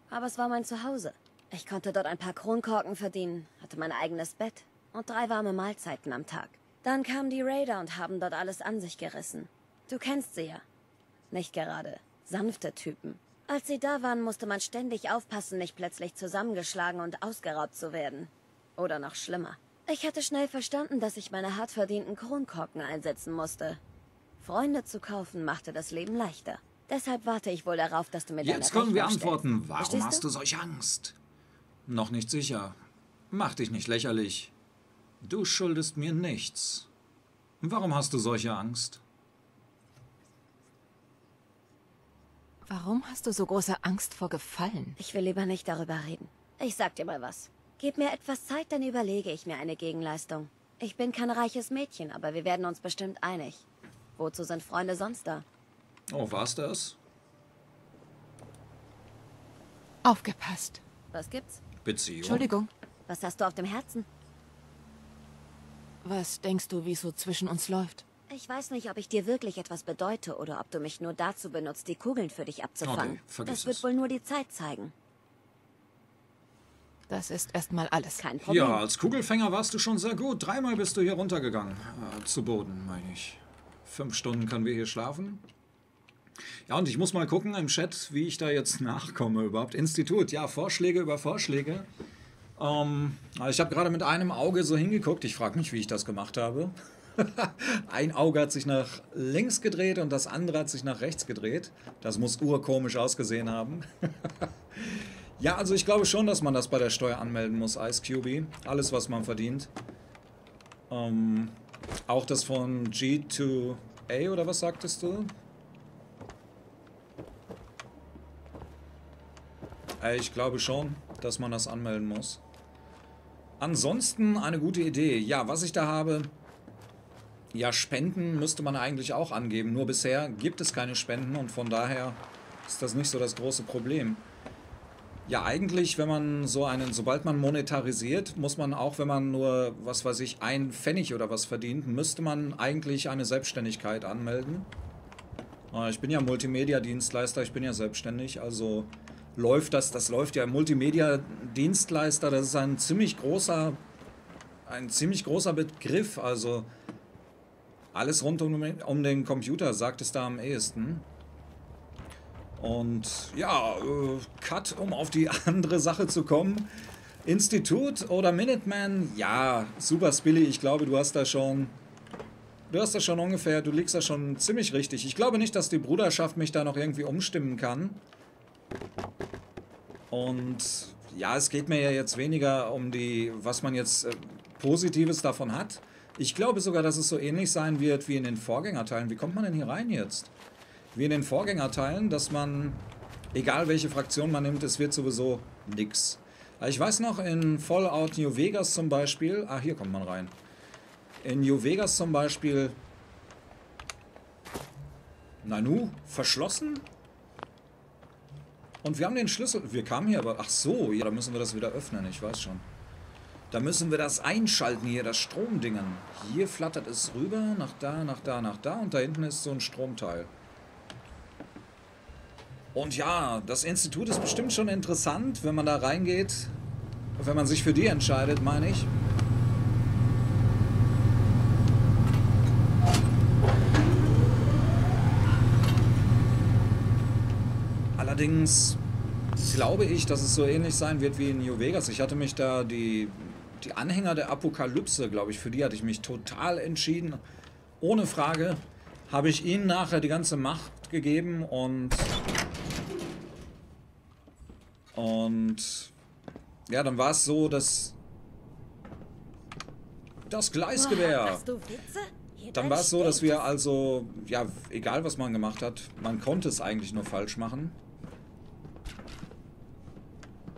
Aber es war mein Zuhause. Ich konnte dort ein paar Kronkorken verdienen, hatte mein eigenes Bett und drei warme Mahlzeiten am Tag. Dann kamen die Raider und haben dort alles an sich gerissen. Du kennst sie ja. Nicht gerade sanfte Typen. Als sie da waren, musste man ständig aufpassen, nicht plötzlich zusammengeschlagen und ausgeraubt zu werden. Oder noch schlimmer. Ich hatte schnell verstanden, dass ich meine hart verdienten Kronkorken einsetzen musste. Freunde zu kaufen machte das Leben leichter. Deshalb warte ich wohl darauf, dass du mir deine Jetzt können wir stellst. antworten. Warum Verstehst hast du solche Angst? Noch nicht sicher. Mach dich nicht lächerlich. Du schuldest mir nichts. Warum hast du solche Angst? Warum hast du so große Angst vor Gefallen? Ich will lieber nicht darüber reden. Ich sag dir mal was. Gib mir etwas Zeit, dann überlege ich mir eine Gegenleistung. Ich bin kein reiches Mädchen, aber wir werden uns bestimmt einig. Wozu sind Freunde sonst da? Oh, war's das? Aufgepasst. Was gibt's? Beziehung? Entschuldigung. Was hast du auf dem Herzen? Was denkst du, wie es so zwischen uns läuft? Ich weiß nicht, ob ich dir wirklich etwas bedeute oder ob du mich nur dazu benutzt, die Kugeln für dich abzufangen. Okay, vergiss das wird es. wohl nur die Zeit zeigen. Das ist erstmal alles. Kein Problem. Ja, als Kugelfänger warst du schon sehr gut. Dreimal bist du hier runtergegangen. Äh, zu Boden, meine ich. Fünf Stunden können wir hier schlafen. Ja, und ich muss mal gucken im Chat, wie ich da jetzt nachkomme überhaupt. Institut, ja, Vorschläge über Vorschläge. Ähm, also ich habe gerade mit einem Auge so hingeguckt. Ich frage mich, wie ich das gemacht habe. [LAUGHS] Ein Auge hat sich nach links gedreht und das andere hat sich nach rechts gedreht. Das muss urkomisch ausgesehen haben. [LAUGHS] ja, also ich glaube schon, dass man das bei der Steuer anmelden muss, Ice QB. Alles, was man verdient. Ähm, auch das von G2A oder was sagtest du? Ich glaube schon, dass man das anmelden muss. Ansonsten eine gute Idee. Ja, was ich da habe. Ja, Spenden müsste man eigentlich auch angeben. Nur bisher gibt es keine Spenden und von daher ist das nicht so das große Problem. Ja, eigentlich, wenn man so einen, sobald man monetarisiert, muss man auch, wenn man nur, was weiß ich, ein Pfennig oder was verdient, müsste man eigentlich eine Selbstständigkeit anmelden. Äh, Ich bin ja Multimedia-Dienstleister, ich bin ja selbstständig, also läuft das, das läuft ja Multimedia-Dienstleister, das ist ein ziemlich großer, ein ziemlich großer Begriff, also alles rund um, um den Computer sagt es da am ehesten. Und ja, äh, Cut, um auf die [LAUGHS] andere Sache zu kommen. Institut oder Minuteman, ja, super Spilly, ich glaube, du hast da schon Du hast das schon ungefähr, du liegst da schon ziemlich richtig. Ich glaube nicht, dass die Bruderschaft mich da noch irgendwie umstimmen kann. Und ja, es geht mir ja jetzt weniger um die, was man jetzt äh, Positives davon hat. Ich glaube sogar, dass es so ähnlich sein wird wie in den Vorgängerteilen. Wie kommt man denn hier rein jetzt? Wie in den Vorgängerteilen, dass man, egal welche Fraktion man nimmt, es wird sowieso nix. Aber Ich weiß noch, in Fallout New Vegas zum Beispiel, ah, hier kommt man rein. In New Vegas zum Beispiel, Nanu, verschlossen? Und wir haben den Schlüssel. Wir kamen hier aber. Ach so, ja, da müssen wir das wieder öffnen, ich weiß schon. Da müssen wir das einschalten hier, das Stromdingen. Hier flattert es rüber, nach da, nach da, nach da. Und da hinten ist so ein Stromteil. Und ja, das Institut ist bestimmt schon interessant, wenn man da reingeht. Wenn man sich für die entscheidet, meine ich. Allerdings glaube ich, dass es so ähnlich sein wird wie in New Vegas. Ich hatte mich da die, die Anhänger der Apokalypse, glaube ich, für die hatte ich mich total entschieden. Ohne Frage habe ich ihnen nachher die ganze Macht gegeben und und ja, dann war es so, dass das Gleisgewehr. Dann war es so, dass wir also, ja, egal was man gemacht hat, man konnte es eigentlich nur falsch machen.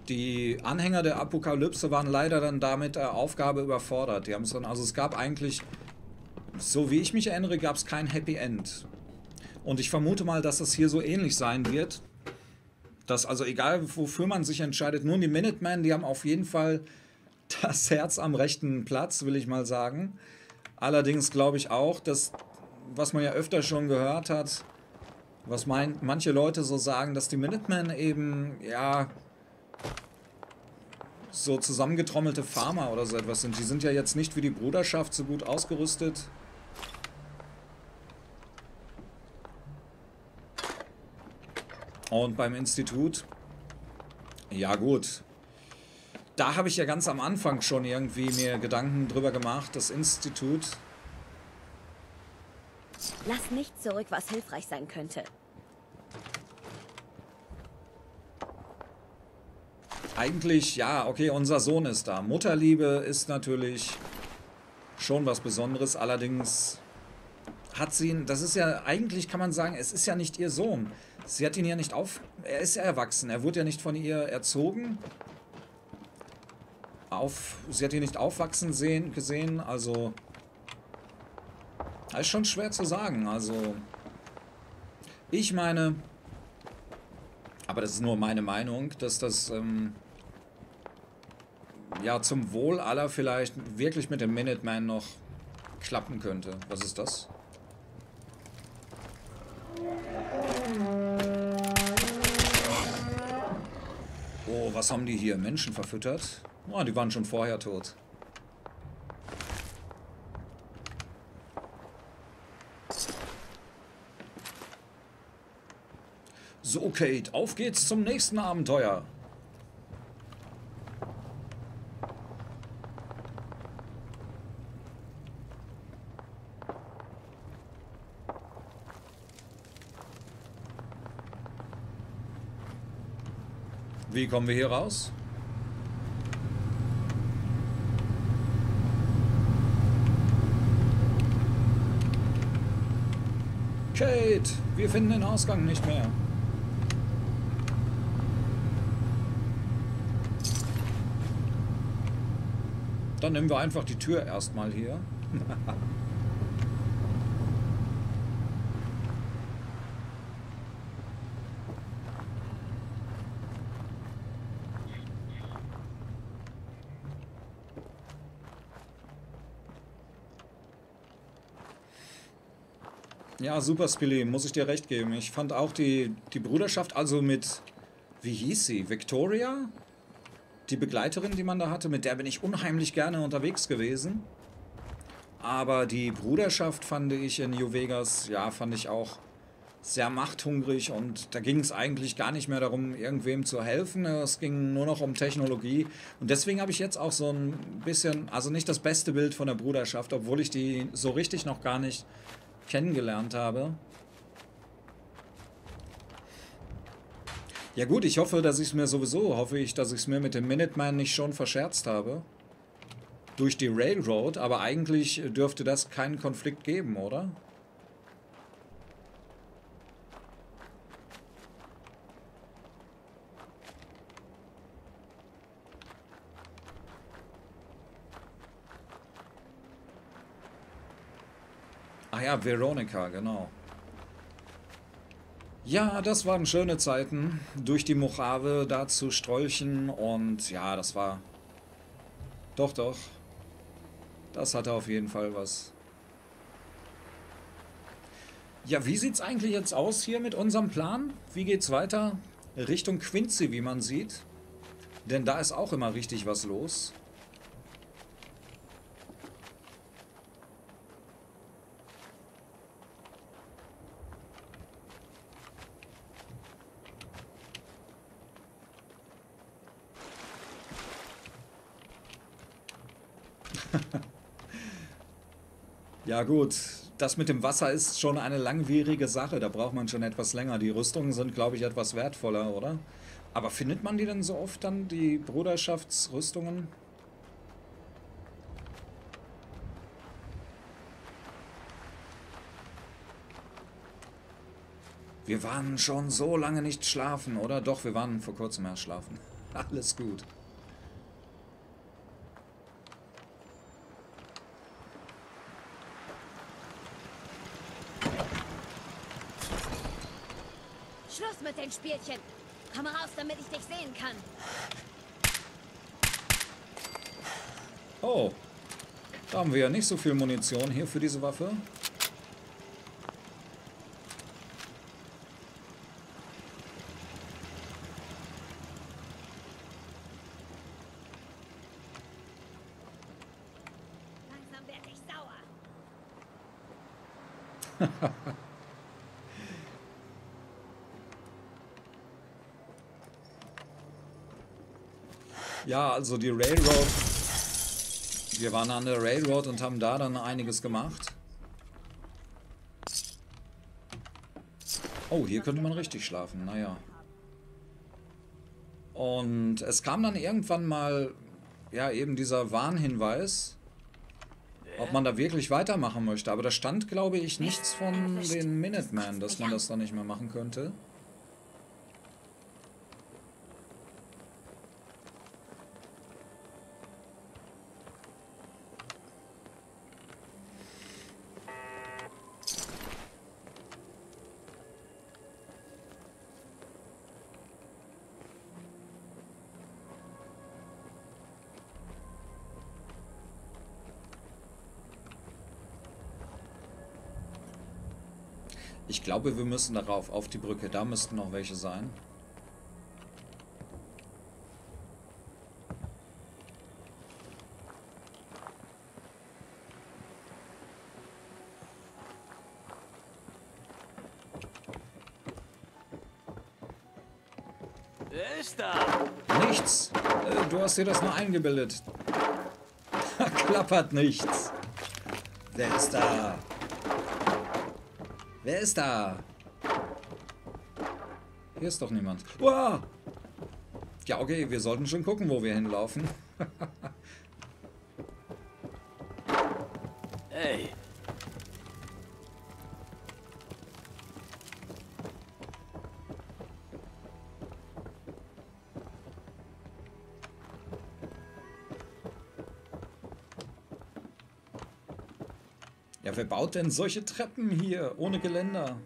Die Anhänger der Apokalypse waren leider dann damit der Aufgabe überfordert. Die dann, also es gab eigentlich, so wie ich mich erinnere, gab es kein Happy End. Und ich vermute mal, dass das hier so ähnlich sein wird. Dass also egal wofür man sich entscheidet, nun die Minutemen, die haben auf jeden Fall das Herz am rechten Platz, will ich mal sagen. Allerdings glaube ich auch, dass, was man ja öfter schon gehört hat, was mein, manche Leute so sagen, dass die Minutemen eben, ja, so zusammengetrommelte Farmer oder so etwas sind. Die sind ja jetzt nicht wie die Bruderschaft so gut ausgerüstet. Und beim Institut, ja gut, da habe ich ja ganz am Anfang schon irgendwie mir Gedanken drüber gemacht. Das Institut, Lass nichts zurück, was hilfreich sein könnte. Eigentlich, ja, okay, unser Sohn ist da. Mutterliebe ist natürlich schon was Besonderes. Allerdings hat sie ihn, das ist ja, eigentlich kann man sagen, es ist ja nicht ihr Sohn. Sie hat ihn ja nicht auf, er ist ja erwachsen. Er wurde ja nicht von ihr erzogen. Auf, sie hat ihn nicht aufwachsen sehen, gesehen, also das ist schon schwer zu sagen. Also ich meine, aber das ist nur meine Meinung, dass das ähm, ja zum Wohl aller vielleicht wirklich mit dem Minuteman noch klappen könnte. Was ist das? Oh, was haben die hier? Menschen verfüttert? Oh, die waren schon vorher tot. So, Kate, auf geht's zum nächsten Abenteuer. Wie kommen wir hier raus? Kate, wir finden den Ausgang nicht mehr. Dann nehmen wir einfach die Tür erstmal hier. [LAUGHS] Ja, super, Spilly, muss ich dir recht geben. Ich fand auch die, die Bruderschaft, also mit, wie hieß sie, Victoria? Die Begleiterin, die man da hatte, mit der bin ich unheimlich gerne unterwegs gewesen. Aber die Bruderschaft fand ich in New Vegas, ja, fand ich auch sehr machthungrig und da ging es eigentlich gar nicht mehr darum, irgendwem zu helfen. Es ging nur noch um Technologie. Und deswegen habe ich jetzt auch so ein bisschen, also nicht das beste Bild von der Bruderschaft, obwohl ich die so richtig noch gar nicht kennengelernt habe. Ja gut, ich hoffe, dass ich es mir sowieso, hoffe ich, dass ich es mir mit dem Minuteman nicht schon verscherzt habe. Durch die Railroad, aber eigentlich dürfte das keinen Konflikt geben, oder? Ah ja, Veronica, genau. Ja, das waren schöne Zeiten, durch die Mojave da zu strolchen und ja, das war... Doch, doch. Das hatte auf jeden Fall was. Ja, wie sieht's eigentlich jetzt aus hier mit unserem Plan? Wie geht's weiter? Richtung Quincy, wie man sieht. Denn da ist auch immer richtig was los. Ja gut, das mit dem Wasser ist schon eine langwierige Sache. Da braucht man schon etwas länger. Die Rüstungen sind, glaube ich, etwas wertvoller, oder? Aber findet man die denn so oft dann, die Bruderschaftsrüstungen? Wir waren schon so lange nicht schlafen, oder? Doch, wir waren vor kurzem erst schlafen. [LAUGHS] Alles gut. Schluss mit den Spielchen. Komm raus, damit ich dich sehen kann. Oh, da haben wir ja nicht so viel Munition hier für diese Waffe. Langsam werde ich sauer. Ja, also die Railroad. Wir waren an der Railroad und haben da dann einiges gemacht. Oh, hier könnte man richtig schlafen, naja. Und es kam dann irgendwann mal, ja, eben dieser Warnhinweis, ob man da wirklich weitermachen möchte. Aber da stand, glaube ich, nichts von den Minutemen, dass man das dann nicht mehr machen könnte. glaube, wir müssen darauf, auf die Brücke. Da müssten noch welche sein. Nichts. Äh, du hast dir das nur eingebildet. [LAUGHS] Da klappert nichts. Wer ist da. Wer ist da? Hier ist doch niemand. Uah! Ja, okay, wir sollten schon gucken, wo wir hinlaufen. [LAUGHS] Wer baut denn solche Treppen hier ohne Geländer?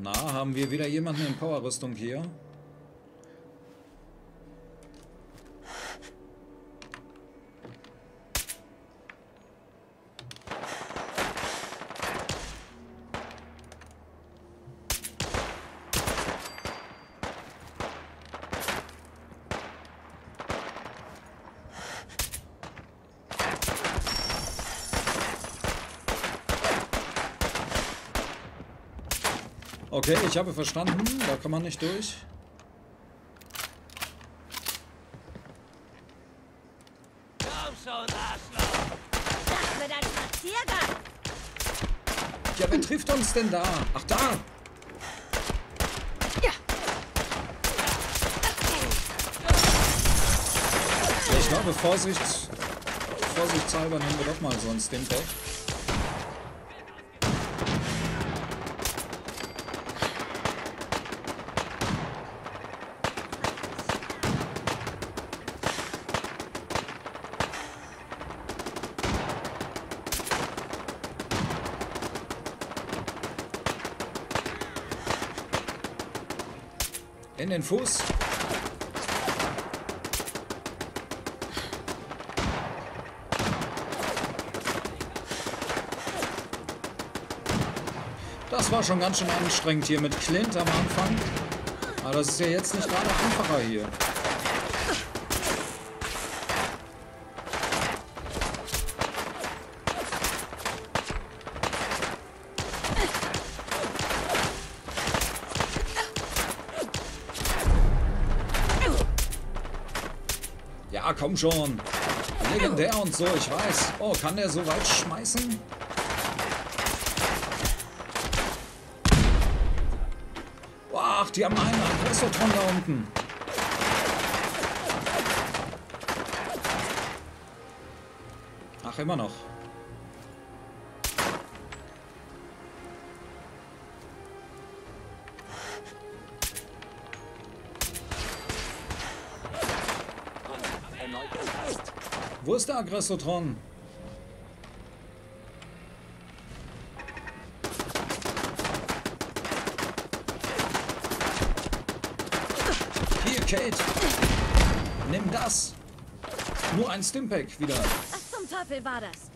Na, haben wir wieder jemanden in Powerrüstung hier? Okay, ich habe verstanden. Da kann man nicht durch. komm schon, Arschloch! Das wird ein Spaziergang. Ja, wer trifft uns denn da? Ach, da! Ich glaube, Vorsicht. Vorsichtshalber nehmen wir doch mal so ein Stimpack. Fuß. Das war schon ganz schön anstrengend hier mit Clint am Anfang. Aber das ist ja jetzt nicht gerade einfacher hier. Ja, komm schon. Legendär und so, ich weiß. Oh, kann der so weit schmeißen? Ach, die haben einen Aggressotron da unten. Ach, immer noch. Der Aggressotron? Hier, Kate. Nimm das. Nur ein Stimpack wieder. Was zum Teufel war das?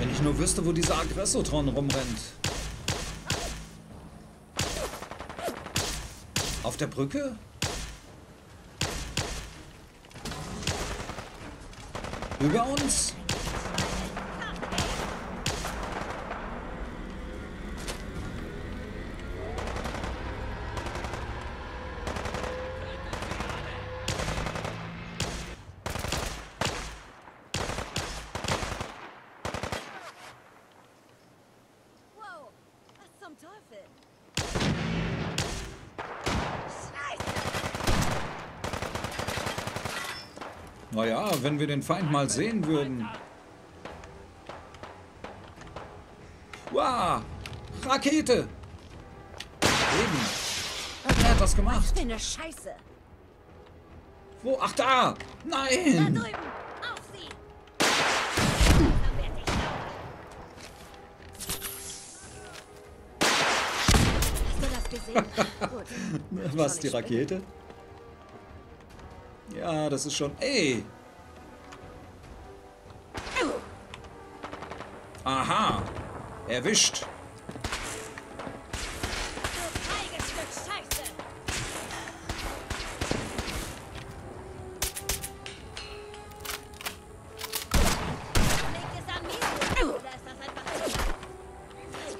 Wenn ich nur wüsste, wo dieser Aggressotron rumrennt. Auf der Brücke? Über uns? Wow, was zum Teufel? Scheiße! Naja, wenn wir den Feind mal sehen würden. Wow! Rakete! Eben. Wer hat das gemacht? Was für eine Scheiße! Wo? Ach da! Da Nein! drüben! Auf sie! Dann werd ich sauer. Hast du das gesehen? Gut. Was, die Rakete? Ja, das ist schon... Ey! Erwischt.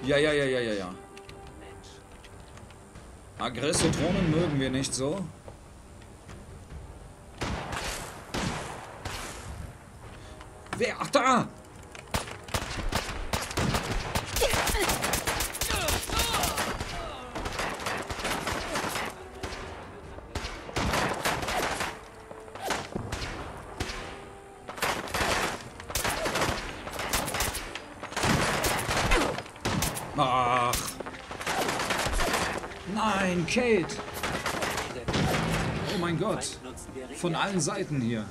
Ja, ja, ja, ja, ja, ja. Aggresse Drohnen mögen wir nicht so. Wer? Ach, da! Kate. Oh mein Gott. Von allen Seiten hier.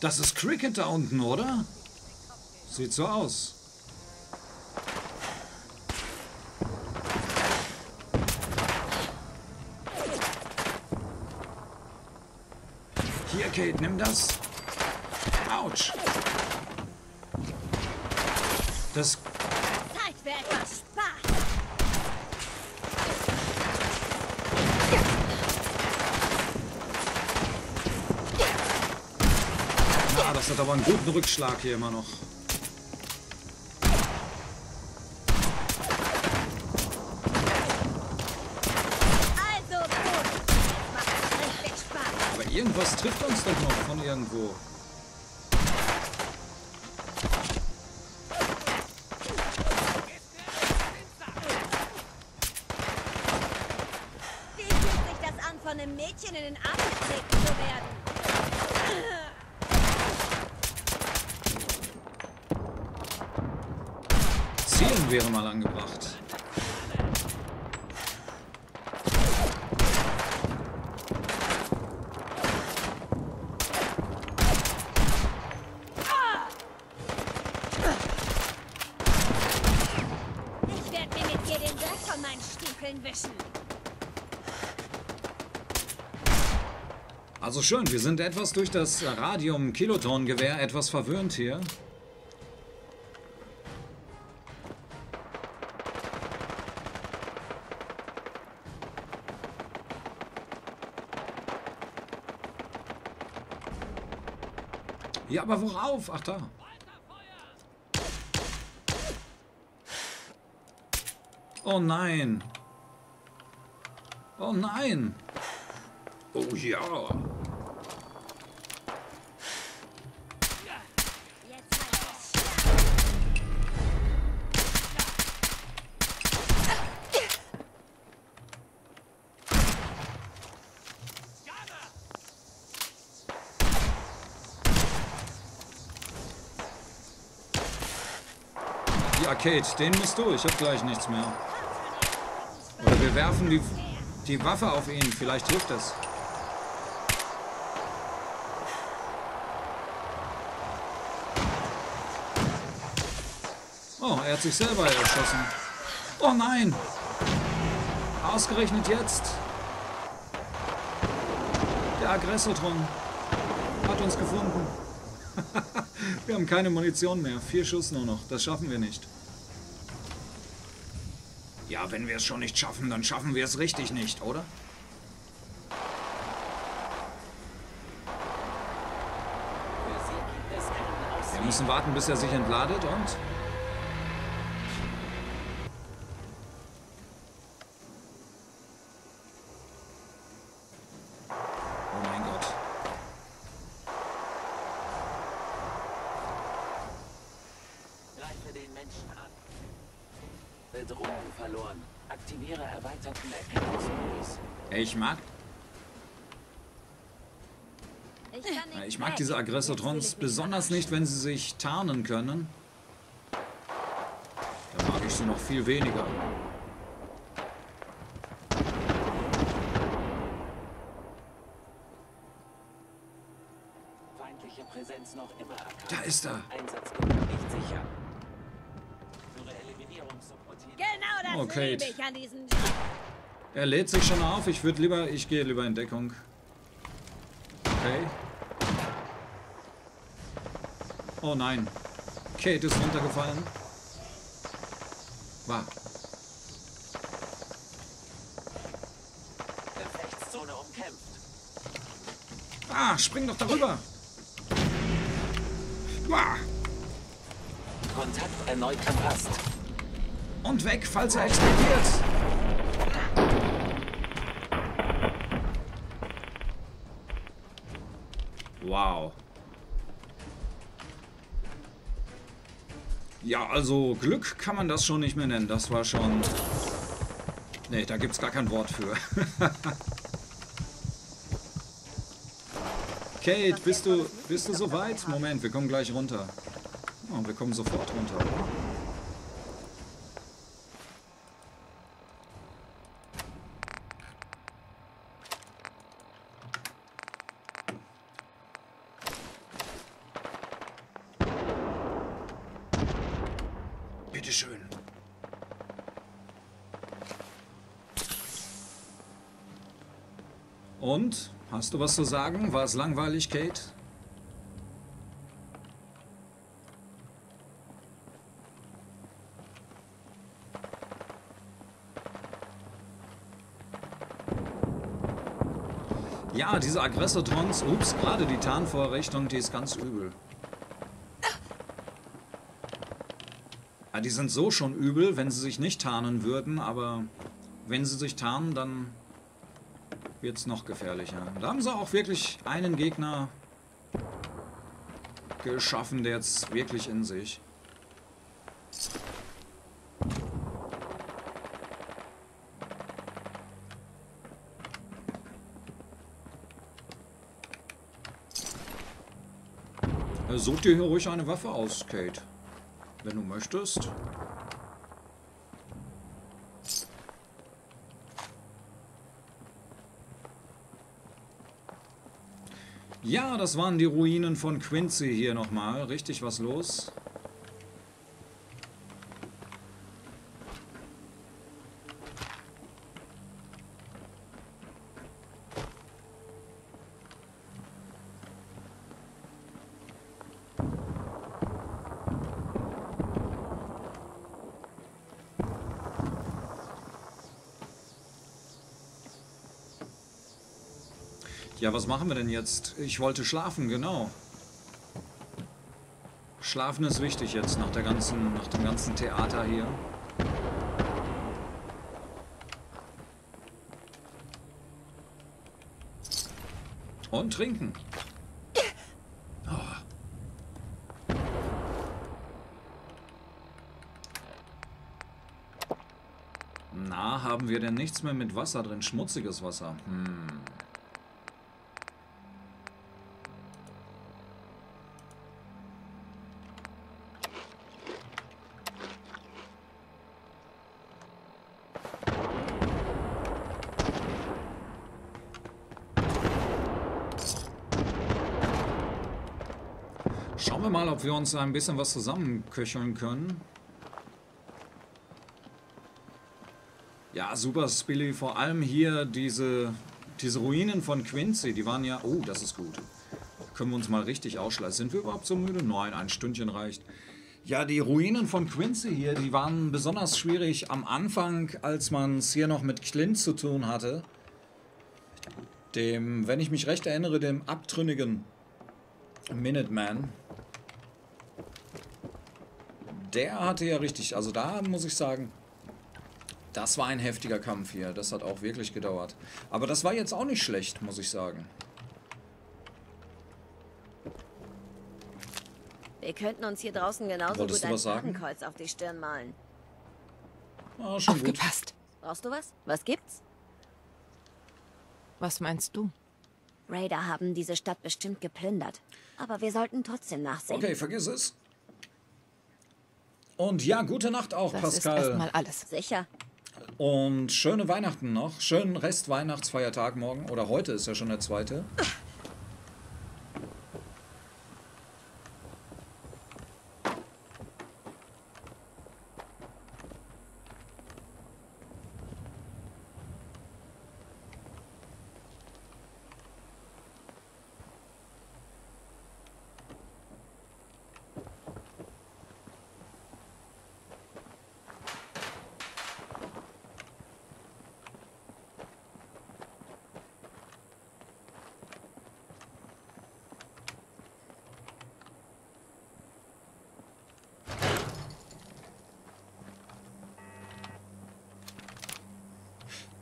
Das ist Cricket da unten, oder? Sieht so aus. Kate, nimm das. Autsch. Das... Zeit für etwas Spaß. Na, das hat aber einen guten Rückschlag hier immer noch. Also gut. Jetzt macht es richtig Spaß. Aber irgendwas trifft uns doch noch von irgendwo. Wie fühlt sich das an, von einem Mädchen in den Arm getreten zu werden? Zielen wäre mal angebracht. Ich werde mir mit dir den Dreck von meinen Stiefeln wischen. Also schön, wir sind etwas durch das Radium-Kiloton-Gewehr etwas verwöhnt hier. Ja, aber worauf? Ach da. Oh nein. Oh nein. Oh ja. Jetzt halt es stark. Ja, Kate, den musst du. Ich hab gleich nichts mehr. Oder wir werfen die, die Waffe auf ihn. Vielleicht hilft das. Oh, er hat sich selber erschossen. Oh nein! Ausgerechnet jetzt. Der Aggressortron hat uns gefunden. [LAUGHS] wir haben keine Munition mehr. Vier Schuss nur noch. Das schaffen wir nicht. Ja, wenn wir es schon nicht schaffen, dann schaffen wir es richtig nicht, oder? Wir müssen warten, bis er sich entladet und... Oh mein Gott. Greife den Menschen an. Bedrohung verloren. Aktiviere erweiterten Erkennungsmodus. Ich mag, Ich, ich mag diese will ich mich besonders nicht, wenn sie sich tarnen können. Da mag ich sie noch viel weniger. Feindliche Präsenz noch immer erkannt. Da ist er. Einsatzgebiet nicht sicher. Führe Eliminierungssubroutine. Genau das Okay. Er lädt sich schon auf. Ich würde lieber, ich gehe lieber in Deckung. Okay. Oh nein. Kate ist runtergefallen. War. Ah, spring doch darüber. Wah. Kontakt erneut verpasst. Und weg, falls er explodiert. Wow. Ja, also Glück kann man das schon nicht mehr nennen. Das war schon... Nee, da gibt's gar kein Wort für. [LAUGHS] Kate, bist du, bist du soweit? Moment, wir kommen gleich runter. Oh, wir kommen sofort runter. Bitteschön. Und? Hast du was zu sagen? War es langweilig, Kate? Ja, diese Aggressotrons, ups, gerade die Tarnvorrichtung, die ist ganz übel. Ja, die sind so schon übel, wenn sie sich nicht tarnen würden, aber wenn sie sich tarnen, dann wird es noch gefährlicher. Da haben sie auch wirklich einen Gegner geschaffen, der jetzt wirklich in sich. Äh, Such dir hier ruhig eine Waffe aus, Kate. Wenn du möchtest. Ja, das waren die Ruinen von Quincy hier nochmal. Richtig was los. Ja, was machen wir denn jetzt? Ich wollte schlafen, genau. Schlafen ist wichtig jetzt nach der ganzen, nach dem ganzen Theater hier. Und trinken. Oh. Na, haben wir denn nichts mehr mit Wasser drin? Schmutziges Wasser. Hm. Wir uns ein bisschen was zusammenköcheln können. Ja, super Spilly. Vor allem hier diese, diese Ruinen von Quincy, die waren ja... Oh, das ist gut. Können wir uns mal richtig ausschleißen. Sind wir überhaupt so müde? Nein, ein Stündchen reicht. Ja, die Ruinen von Quincy hier, die waren besonders schwierig am Anfang, als man es hier noch mit Clint zu tun hatte. Dem, wenn ich mich recht erinnere, dem abtrünnigen Minuteman. Der hatte ja richtig, also da muss ich sagen, das war ein heftiger Kampf hier. Das hat auch wirklich gedauert. Aber das war jetzt auch nicht schlecht, muss ich sagen. Wir könnten uns hier draußen genauso Wolltest gut ein was sagen? Fadenkreuz auf die Stirn malen. Ah, schon gut. Aufgepasst. Brauchst du was? Was gibt's? Was meinst du? Raider haben diese Stadt bestimmt geplündert. Aber wir sollten trotzdem nachsehen. Okay, vergiss es. Und ja, gute Nacht auch, Das ist Pascal. erstmal alles. Sicher. Und schöne Weihnachten noch. Schönen Rest Weihnachtsfeiertag morgen. Oder heute ist ja schon der zweite.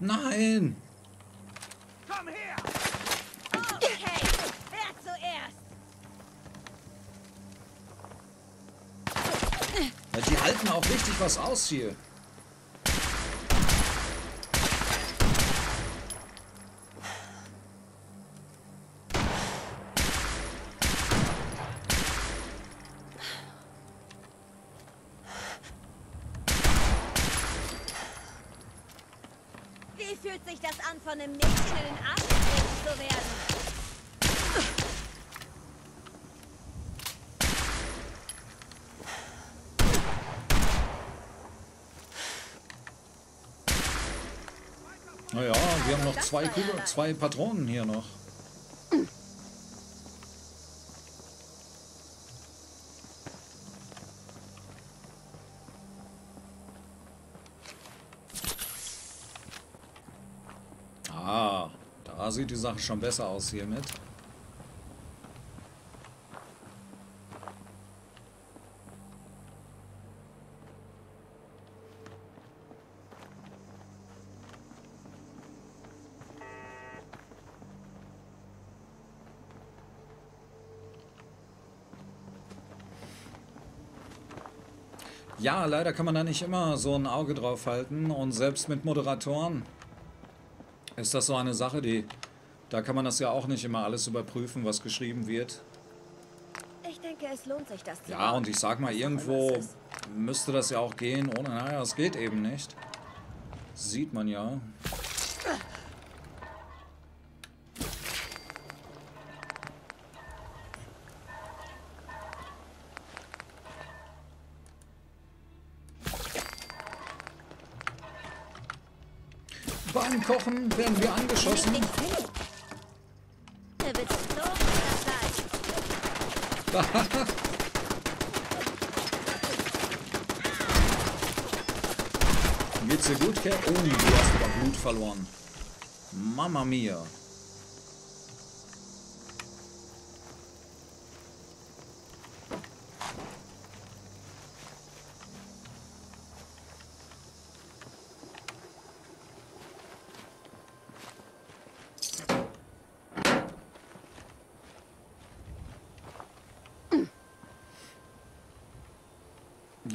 Nein! Komm her! Okay, wer zuerst? Ja, die halten auch richtig was aus hier. Wie fühlt sich das an, von einem Mädchen in den getreten zu werden? Naja, wir haben noch zwei, Kugel, zwei Patronen hier noch. Ah, da sieht die Sache schon besser aus hiermit. Ja, leider kann man da nicht immer so ein Auge drauf halten und selbst mit Moderatoren ist das so eine Sache, die da kann man das ja auch nicht immer alles überprüfen, was geschrieben wird. Ich denke, es lohnt sich, das zu Ja, und ich sag mal, irgendwo müsste das ja auch gehen, ohne, naja, es geht eben nicht. Sieht man ja. Beim Kochen werden wir angeschossen. Leg dich hin. Du willst so oder Fleisch? Cat? Oh, du hast aber Blut verloren. Mama mia.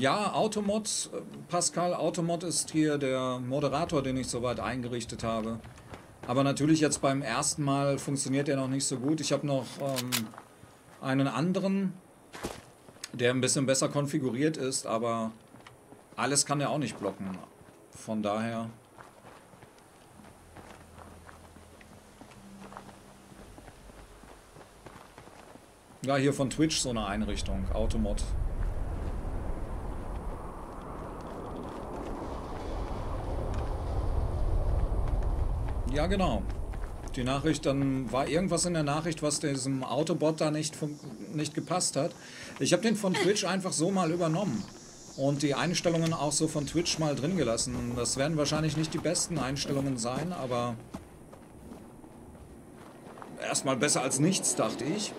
Ja, Automod, Pascal Automod ist hier der Moderator, den ich soweit eingerichtet habe. Aber natürlich jetzt beim ersten Mal funktioniert er noch nicht so gut. Ich habe noch ähm, einen anderen, der ein bisschen besser konfiguriert ist, aber alles kann er auch nicht blocken. Von daher. Ja, hier von Twitch so eine Einrichtung, Automod. Ja, genau. Die Nachricht, dann war irgendwas in der Nachricht, was diesem Autobot da nicht, nicht gepasst hat. Ich habe den von Twitch einfach so mal übernommen und die Einstellungen auch so von Twitch mal drin gelassen. Das werden wahrscheinlich nicht die besten Einstellungen sein, aber erstmal besser als nichts, dachte ich.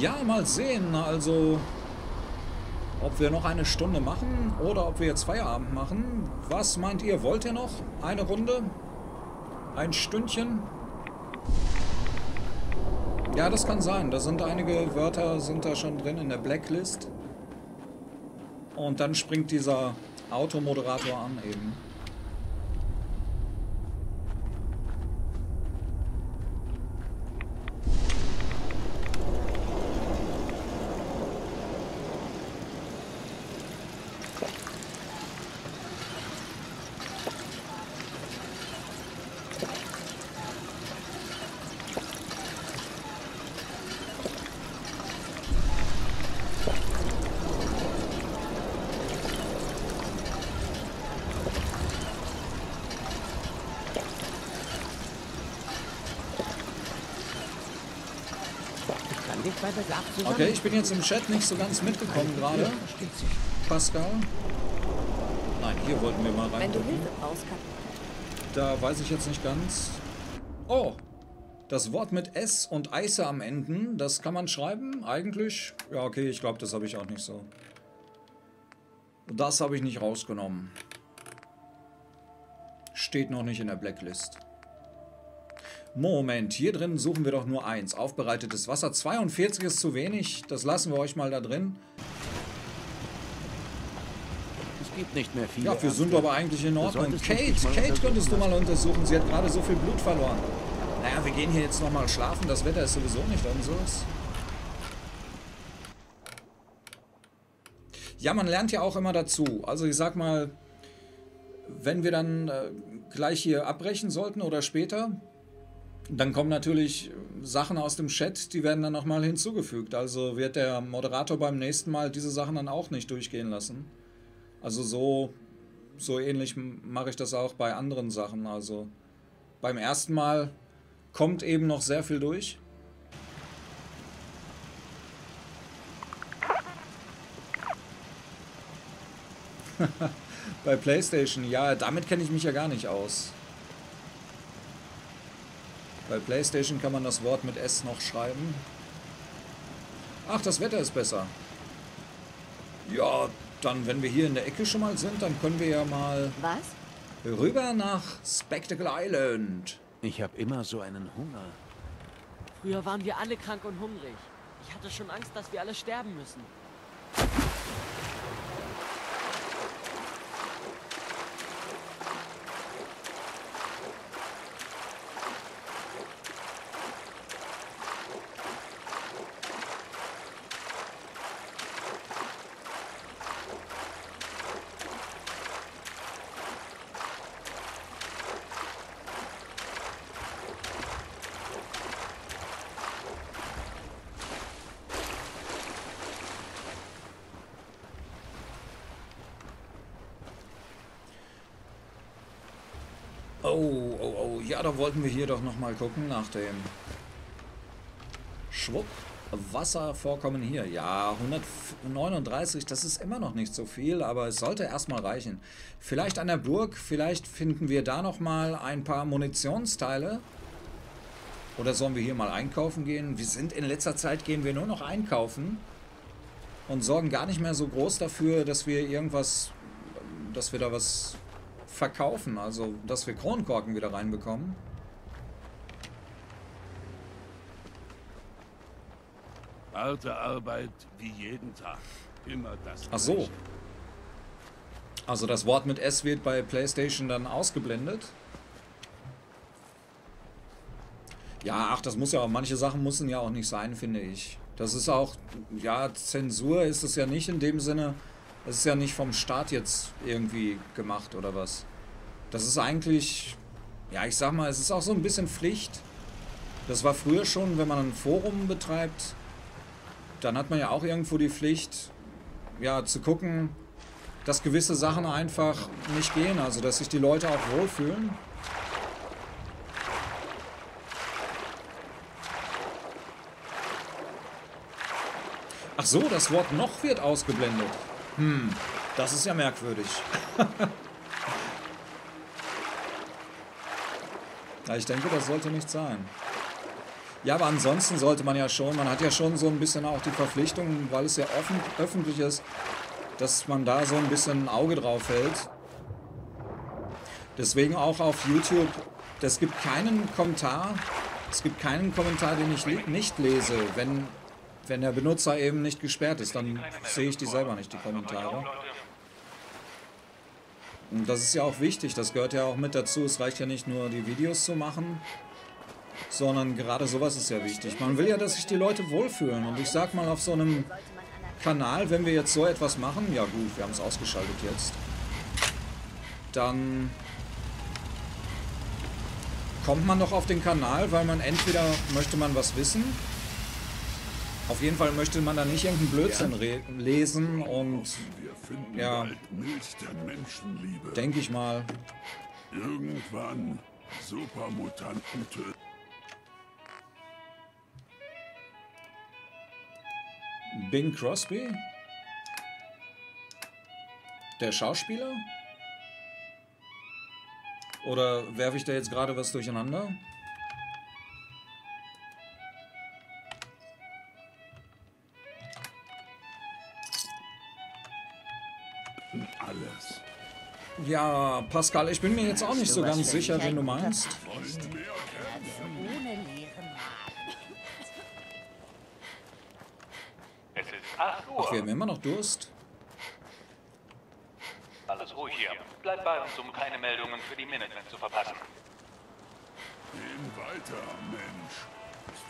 Ja, mal sehen. Also, ob wir noch eine Stunde machen oder ob wir jetzt Feierabend machen. Was meint ihr? Wollt ihr noch eine Runde? Ein Stündchen? Ja, das kann sein. Da sind einige Wörter sind da schon drin in der Blacklist. Und dann springt dieser Automoderator an eben. Ich kann dich bei Bedarf zusammen. Okay, ich bin jetzt im Chat nicht so ganz mitgekommen gerade. Pascal? Nein, hier wollten wir mal rein. Wenn du Hilfe brauchst, Da weiß ich jetzt nicht ganz. Oh, Das Wort mit S und Eise am Enden, das kann man schreiben, eigentlich. Ja, okay, ich glaube, das habe ich auch nicht so. Das habe ich nicht rausgenommen. Steht noch nicht in der Blacklist. Moment, hier drin suchen wir doch nur eins. Aufbereitetes Wasser. 42 ist zu wenig. Das lassen wir euch mal da drin. Es gibt nicht mehr viele. Ja, wir sind aber eigentlich in Ordnung. Kate, Kate könntest du mal untersuchen. Sie hat gerade so viel Blut verloren. Naja, wir gehen hier jetzt nochmal schlafen. Das Wetter ist sowieso nicht unseres. Ja, man lernt ja auch immer dazu. Also ich sag mal, wenn wir dann äh, gleich hier abbrechen sollten oder später, dann kommen natürlich Sachen aus dem Chat, die werden dann nochmal hinzugefügt. Also wird der Moderator beim nächsten Mal diese Sachen dann auch nicht durchgehen lassen. Also so, so ähnlich mache ich das auch bei anderen Sachen. Also beim ersten Mal kommt eben noch sehr viel durch. [LAUGHS] bei PlayStation, ja, damit kenne ich mich ja gar nicht aus. Bei PlayStation kann man das Wort mit S noch schreiben. Ach, das Wetter ist besser. Ja, dann, wenn wir hier in der Ecke schon mal sind, dann können wir ja mal Was? rüber nach Spectacle Island. Ich habe immer so einen Hunger. Früher waren wir alle krank und hungrig. Ich hatte schon Angst, dass wir alle sterben müssen. Oh, oh, oh. Ja, da wollten wir hier doch nochmal gucken nach dem Schwupp. Wasservorkommen hier. Ja, 139, das ist immer noch nicht so viel, aber es sollte erstmal reichen. Vielleicht an der Burg, vielleicht finden wir da nochmal ein paar Munitionsteile. Oder sollen wir hier mal einkaufen gehen? Wir sind in letzter Zeit, gehen wir nur noch einkaufen und sorgen gar nicht mehr so groß dafür, dass wir irgendwas, dass wir da was verkaufen, also dass wir Kronkorken wieder reinbekommen. Harte Arbeit wie jeden Tag. Immer das Ach so. Also das Wort mit S wird bei PlayStation dann ausgeblendet. Ja, ach, das muss ja auch, manche Sachen müssen ja auch nicht sein, finde ich. Das ist auch, ja, Zensur ist es ja nicht in dem Sinne, es ist ja nicht vom Staat jetzt irgendwie gemacht oder was. Das ist eigentlich, ja, ich sag mal, es ist auch so ein bisschen Pflicht. Das war früher schon, wenn man ein Forum betreibt, dann hat man ja auch irgendwo die Pflicht, ja, zu gucken, dass gewisse Sachen einfach nicht gehen, also dass sich die Leute auch wohlfühlen. Ach so, das Wort noch wird ausgeblendet. Hm, das ist ja merkwürdig. [LAUGHS] ja, ich denke, das sollte nicht sein. Ja, aber ansonsten sollte man ja schon, man hat ja schon so ein bisschen auch die Verpflichtung, weil es ja offen, öffentlich ist, dass man da so ein bisschen ein Auge drauf hält. Deswegen auch auf YouTube, es gibt keinen Kommentar, es gibt keinen Kommentar, den ich nicht lese, wenn, wenn der Benutzer eben nicht gesperrt ist, dann sehe ich die selber nicht, die Kommentare. Und das ist ja auch wichtig, das gehört ja auch mit dazu, es reicht ja nicht nur die Videos zu machen, sondern gerade sowas ist ja wichtig. Man will ja, dass sich die Leute wohlfühlen und ich sag mal auf so einem Kanal, wenn wir jetzt so etwas machen, ja gut, wir haben es ausgeschaltet jetzt, dann kommt man doch auf den Kanal, weil man entweder möchte man was wissen, auf jeden Fall möchte man da nicht irgendeinen Blödsinn lesen und Wir finden Ja. denke ich mal, Irgendwann Supermutanten töten. Bing Crosby? Der Schauspieler? Oder werfe ich da jetzt gerade was durcheinander? Ja, Pascal, ich bin mir jetzt auch nicht so ganz sicher, wen du meinst. Es ist 8 Uhr. Ach, wir haben immer noch Durst. Alles ruhig hier. Bleib bei uns, um keine Meldungen für die Minutemen zu verpassen. Gehen weiter, Mensch.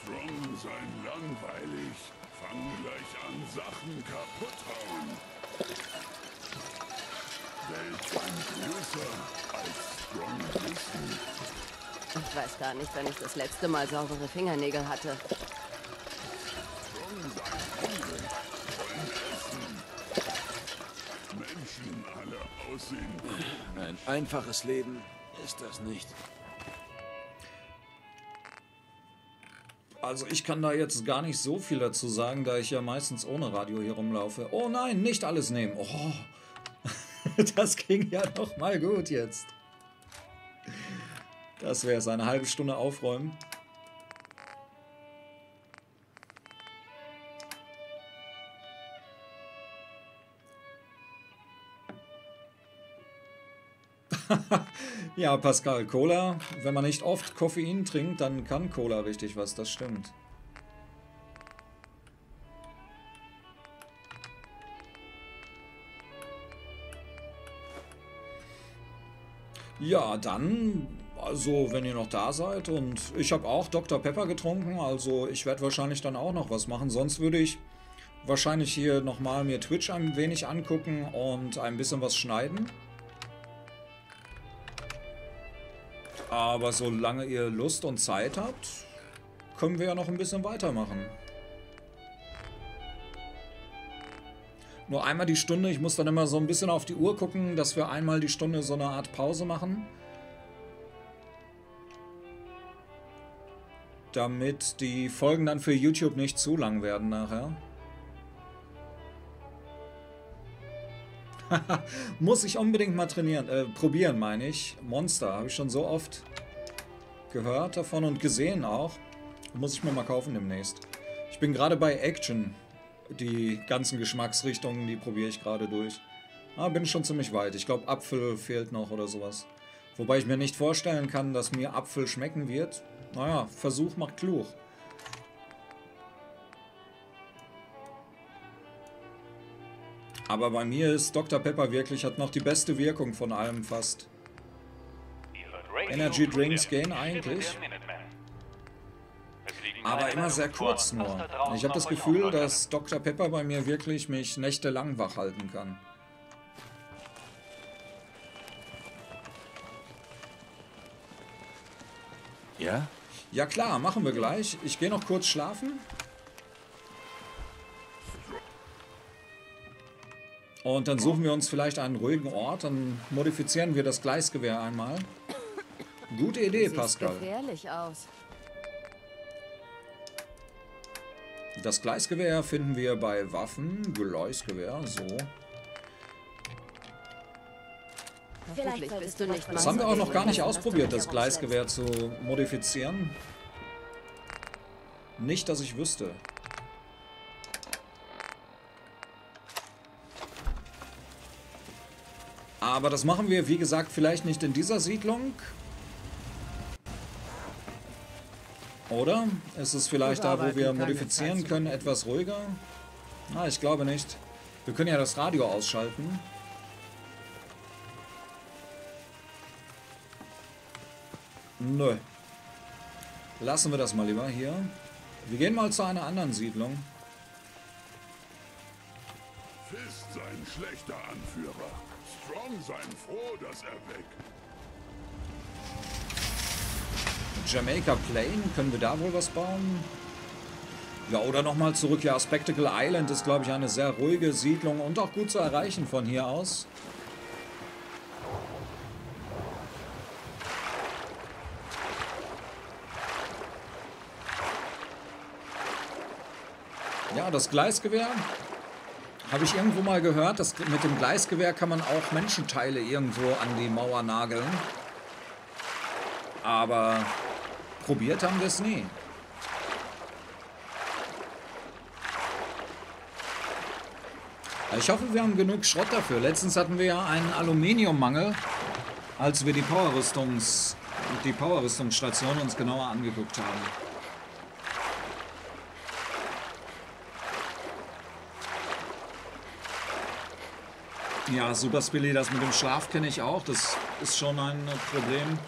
Strong sein langweilig. Fang gleich an, Sachen kaputt hauen. Ich weiß gar nicht, wenn ich das letzte Mal saubere Fingernägel hatte. Menschen alle aussehen. Ein einfaches Leben ist das nicht. Also ich kann da jetzt gar nicht so viel dazu sagen, da ich ja meistens ohne Radio hier rumlaufe. Oh nein, nicht alles nehmen. Oh, [LAUGHS] das ging ja noch mal gut jetzt. Das wäre es, eine halbe Stunde aufräumen. [LAUGHS] ja, Pascal, Cola. Wenn man nicht oft Koffein trinkt, dann kann Cola richtig was, das stimmt. Ja, dann, also wenn ihr noch da seid und ich habe auch Dr. Pepper getrunken, also ich werde wahrscheinlich dann auch noch was machen. Sonst würde ich wahrscheinlich hier nochmal mir Twitch ein wenig angucken und ein bisschen was schneiden. Aber solange ihr Lust und Zeit habt, können wir ja noch ein bisschen weitermachen. Nur einmal die Stunde, ich muss dann immer so ein bisschen auf die Uhr gucken, dass wir einmal die Stunde so eine Art Pause machen. Damit die Folgen dann für YouTube nicht zu lang werden nachher. [LAUGHS] Muss ich unbedingt mal trainieren, äh, probieren, meine ich. Monster, habe ich schon so oft gehört davon und gesehen auch. Muss ich mir mal kaufen demnächst. Ich bin gerade bei Action. Die ganzen Geschmacksrichtungen, die probiere ich gerade durch. Ah, bin schon ziemlich weit. Ich glaube, Apfel fehlt noch oder sowas. Wobei ich mir nicht vorstellen kann, dass mir Apfel schmecken wird. Naja, Versuch macht klug. Aber bei mir ist Dr. Pepper wirklich, hat noch die beste Wirkung von allem fast. Energy Drinks gehen eigentlich. Aber immer sehr kurz nur. Ich habe das Gefühl, dass Dr. Pepper bei mir wirklich mich nächtelang wach halten kann. Ja? Ja klar, machen wir gleich. Ich gehe noch kurz schlafen. Und dann suchen wir uns vielleicht einen ruhigen Ort, dann modifizieren wir das Gleisgewehr einmal. Gute Idee, Sieht Pascal. gefährlich aus. Das Gleisgewehr finden wir bei Waffen, Gleisgewehr, so. Bist du nicht Das haben wir auch noch gar nicht ausprobiert, das Gleisgewehr zu modifizieren. Nicht, dass ich wüsste. Aber das machen wir, wie gesagt, vielleicht nicht in dieser Siedlung. Oder? Ist es vielleicht da, wo wir modifizieren können, etwas ruhiger? Ah, ich glaube nicht. Wir können ja das Radio ausschalten. Nö. Lassen wir das mal lieber hier. Wir gehen mal zu einer anderen Siedlung. Fist sein schlechter Anführer. Strong sein froh, dass er weg. Jamaica Plain, können wir da wohl was bauen? Ja, oder nochmal zurück. Ja, Spectacle Island ist, glaube ich, eine sehr ruhige Siedlung und auch gut zu erreichen von hier aus. Ja, das Gleisgewehr habe ich irgendwo mal gehört, dass mit dem Gleisgewehr kann man auch Menschenteile irgendwo an die Mauer nageln. Aber probiert haben wir es nie. Ich hoffe, wir haben genug Schrott dafür. Letztens hatten wir ja einen Aluminiummangel, als wir die Powerrüstungs die Powerrüstungsstation uns genauer angeguckt haben. Ja, Super Spilly, das mit dem Schlaf kenne ich auch. Das ist schon ein Problem.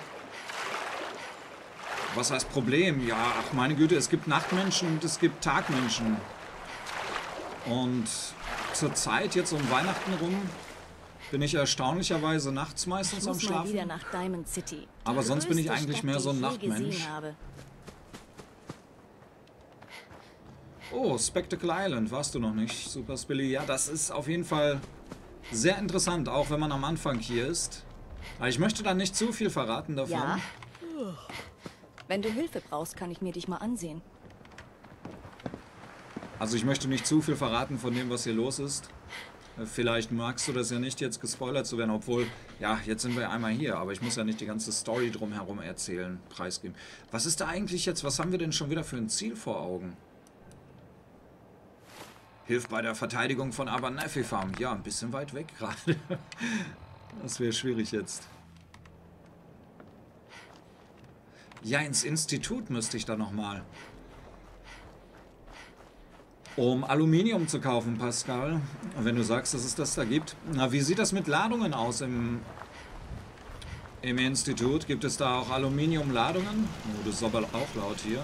Was heißt Problem? Ja, ach meine Güte, es gibt Nachtmenschen und es gibt Tagmenschen. Und zur Zeit, jetzt um Weihnachten rum, bin ich erstaunlicherweise nachts meistens am Schlafen. Aber sonst bin ich eigentlich mehr so ein Nachtmensch. Oh, Spectacle Island, warst du noch nicht, Super Spilly? Ja, das ist auf jeden Fall sehr interessant, auch wenn man am Anfang hier ist. Aber ich möchte da nicht zu viel verraten davon. Ja. Wenn du Hilfe brauchst, kann ich mir dich mal ansehen. Also ich möchte nicht zu viel verraten von dem, was hier los ist. Vielleicht magst du das ja nicht, jetzt gespoilert zu werden, obwohl, ja, jetzt sind wir einmal hier, aber ich muss ja nicht die ganze Story drumherum erzählen, preisgeben. Was ist da eigentlich jetzt, was haben wir denn schon wieder für ein Ziel vor Augen? Hilft bei der Verteidigung von Abernathy Farm. Ja, ein bisschen weit weg [LAUGHS] gerade. Das wäre schwierig jetzt. Ja, ins Institut müsste ich da nochmal. Um Aluminium zu kaufen, Pascal. Wenn du sagst, dass es das da gibt. Na, wie sieht das mit Ladungen aus im, im Institut? Gibt es da auch Aluminiumladungen? Oh, das ist aber auch laut hier.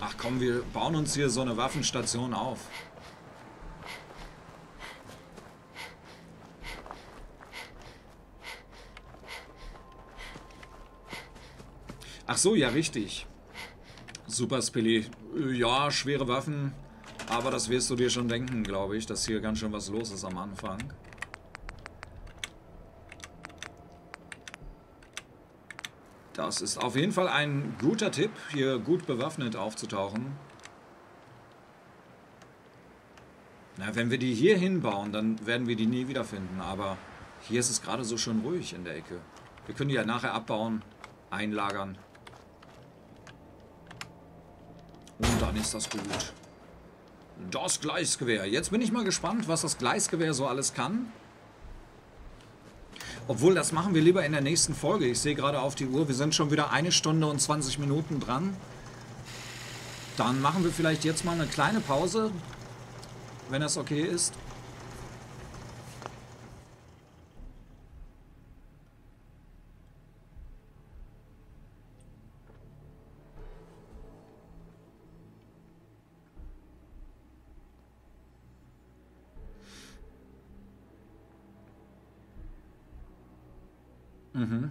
Ach komm, wir bauen uns hier so eine Waffenstation auf. Ach so, ja, richtig. Super Spilly. Ja, schwere Waffen. Aber das wirst du dir schon denken, glaube ich, dass hier ganz schön was los ist am Anfang. Das ist auf jeden Fall ein guter Tipp, hier gut bewaffnet aufzutauchen. Na, wenn wir die hier hinbauen, dann werden wir die nie wiederfinden. Aber hier ist es gerade so schön ruhig in der Ecke. Wir können die ja nachher abbauen, einlagern. Und dann ist das gut. Das Gleisgewehr. Jetzt bin ich mal gespannt, was das Gleisgewehr so alles kann. Obwohl, das machen wir lieber in der nächsten Folge. Ich sehe gerade auf die Uhr, wir sind schon wieder eine Stunde und 20 Minuten dran. Dann machen wir vielleicht jetzt mal eine kleine Pause, wenn das okay ist. Mhm.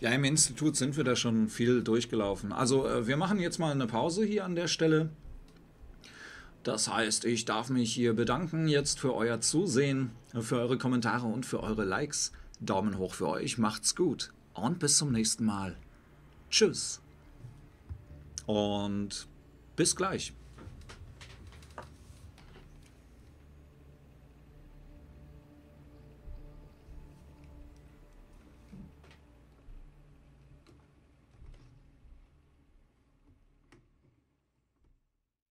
Ja, im Institut sind wir da schon viel durchgelaufen. Also äh, wir machen jetzt mal eine Pause hier an der Stelle. Das heißt, ich darf mich hier bedanken jetzt für euer Zusehen, für eure Kommentare und für eure Likes. Daumen hoch für euch, macht's gut und bis zum nächsten Mal. Tschüss. Und bis gleich.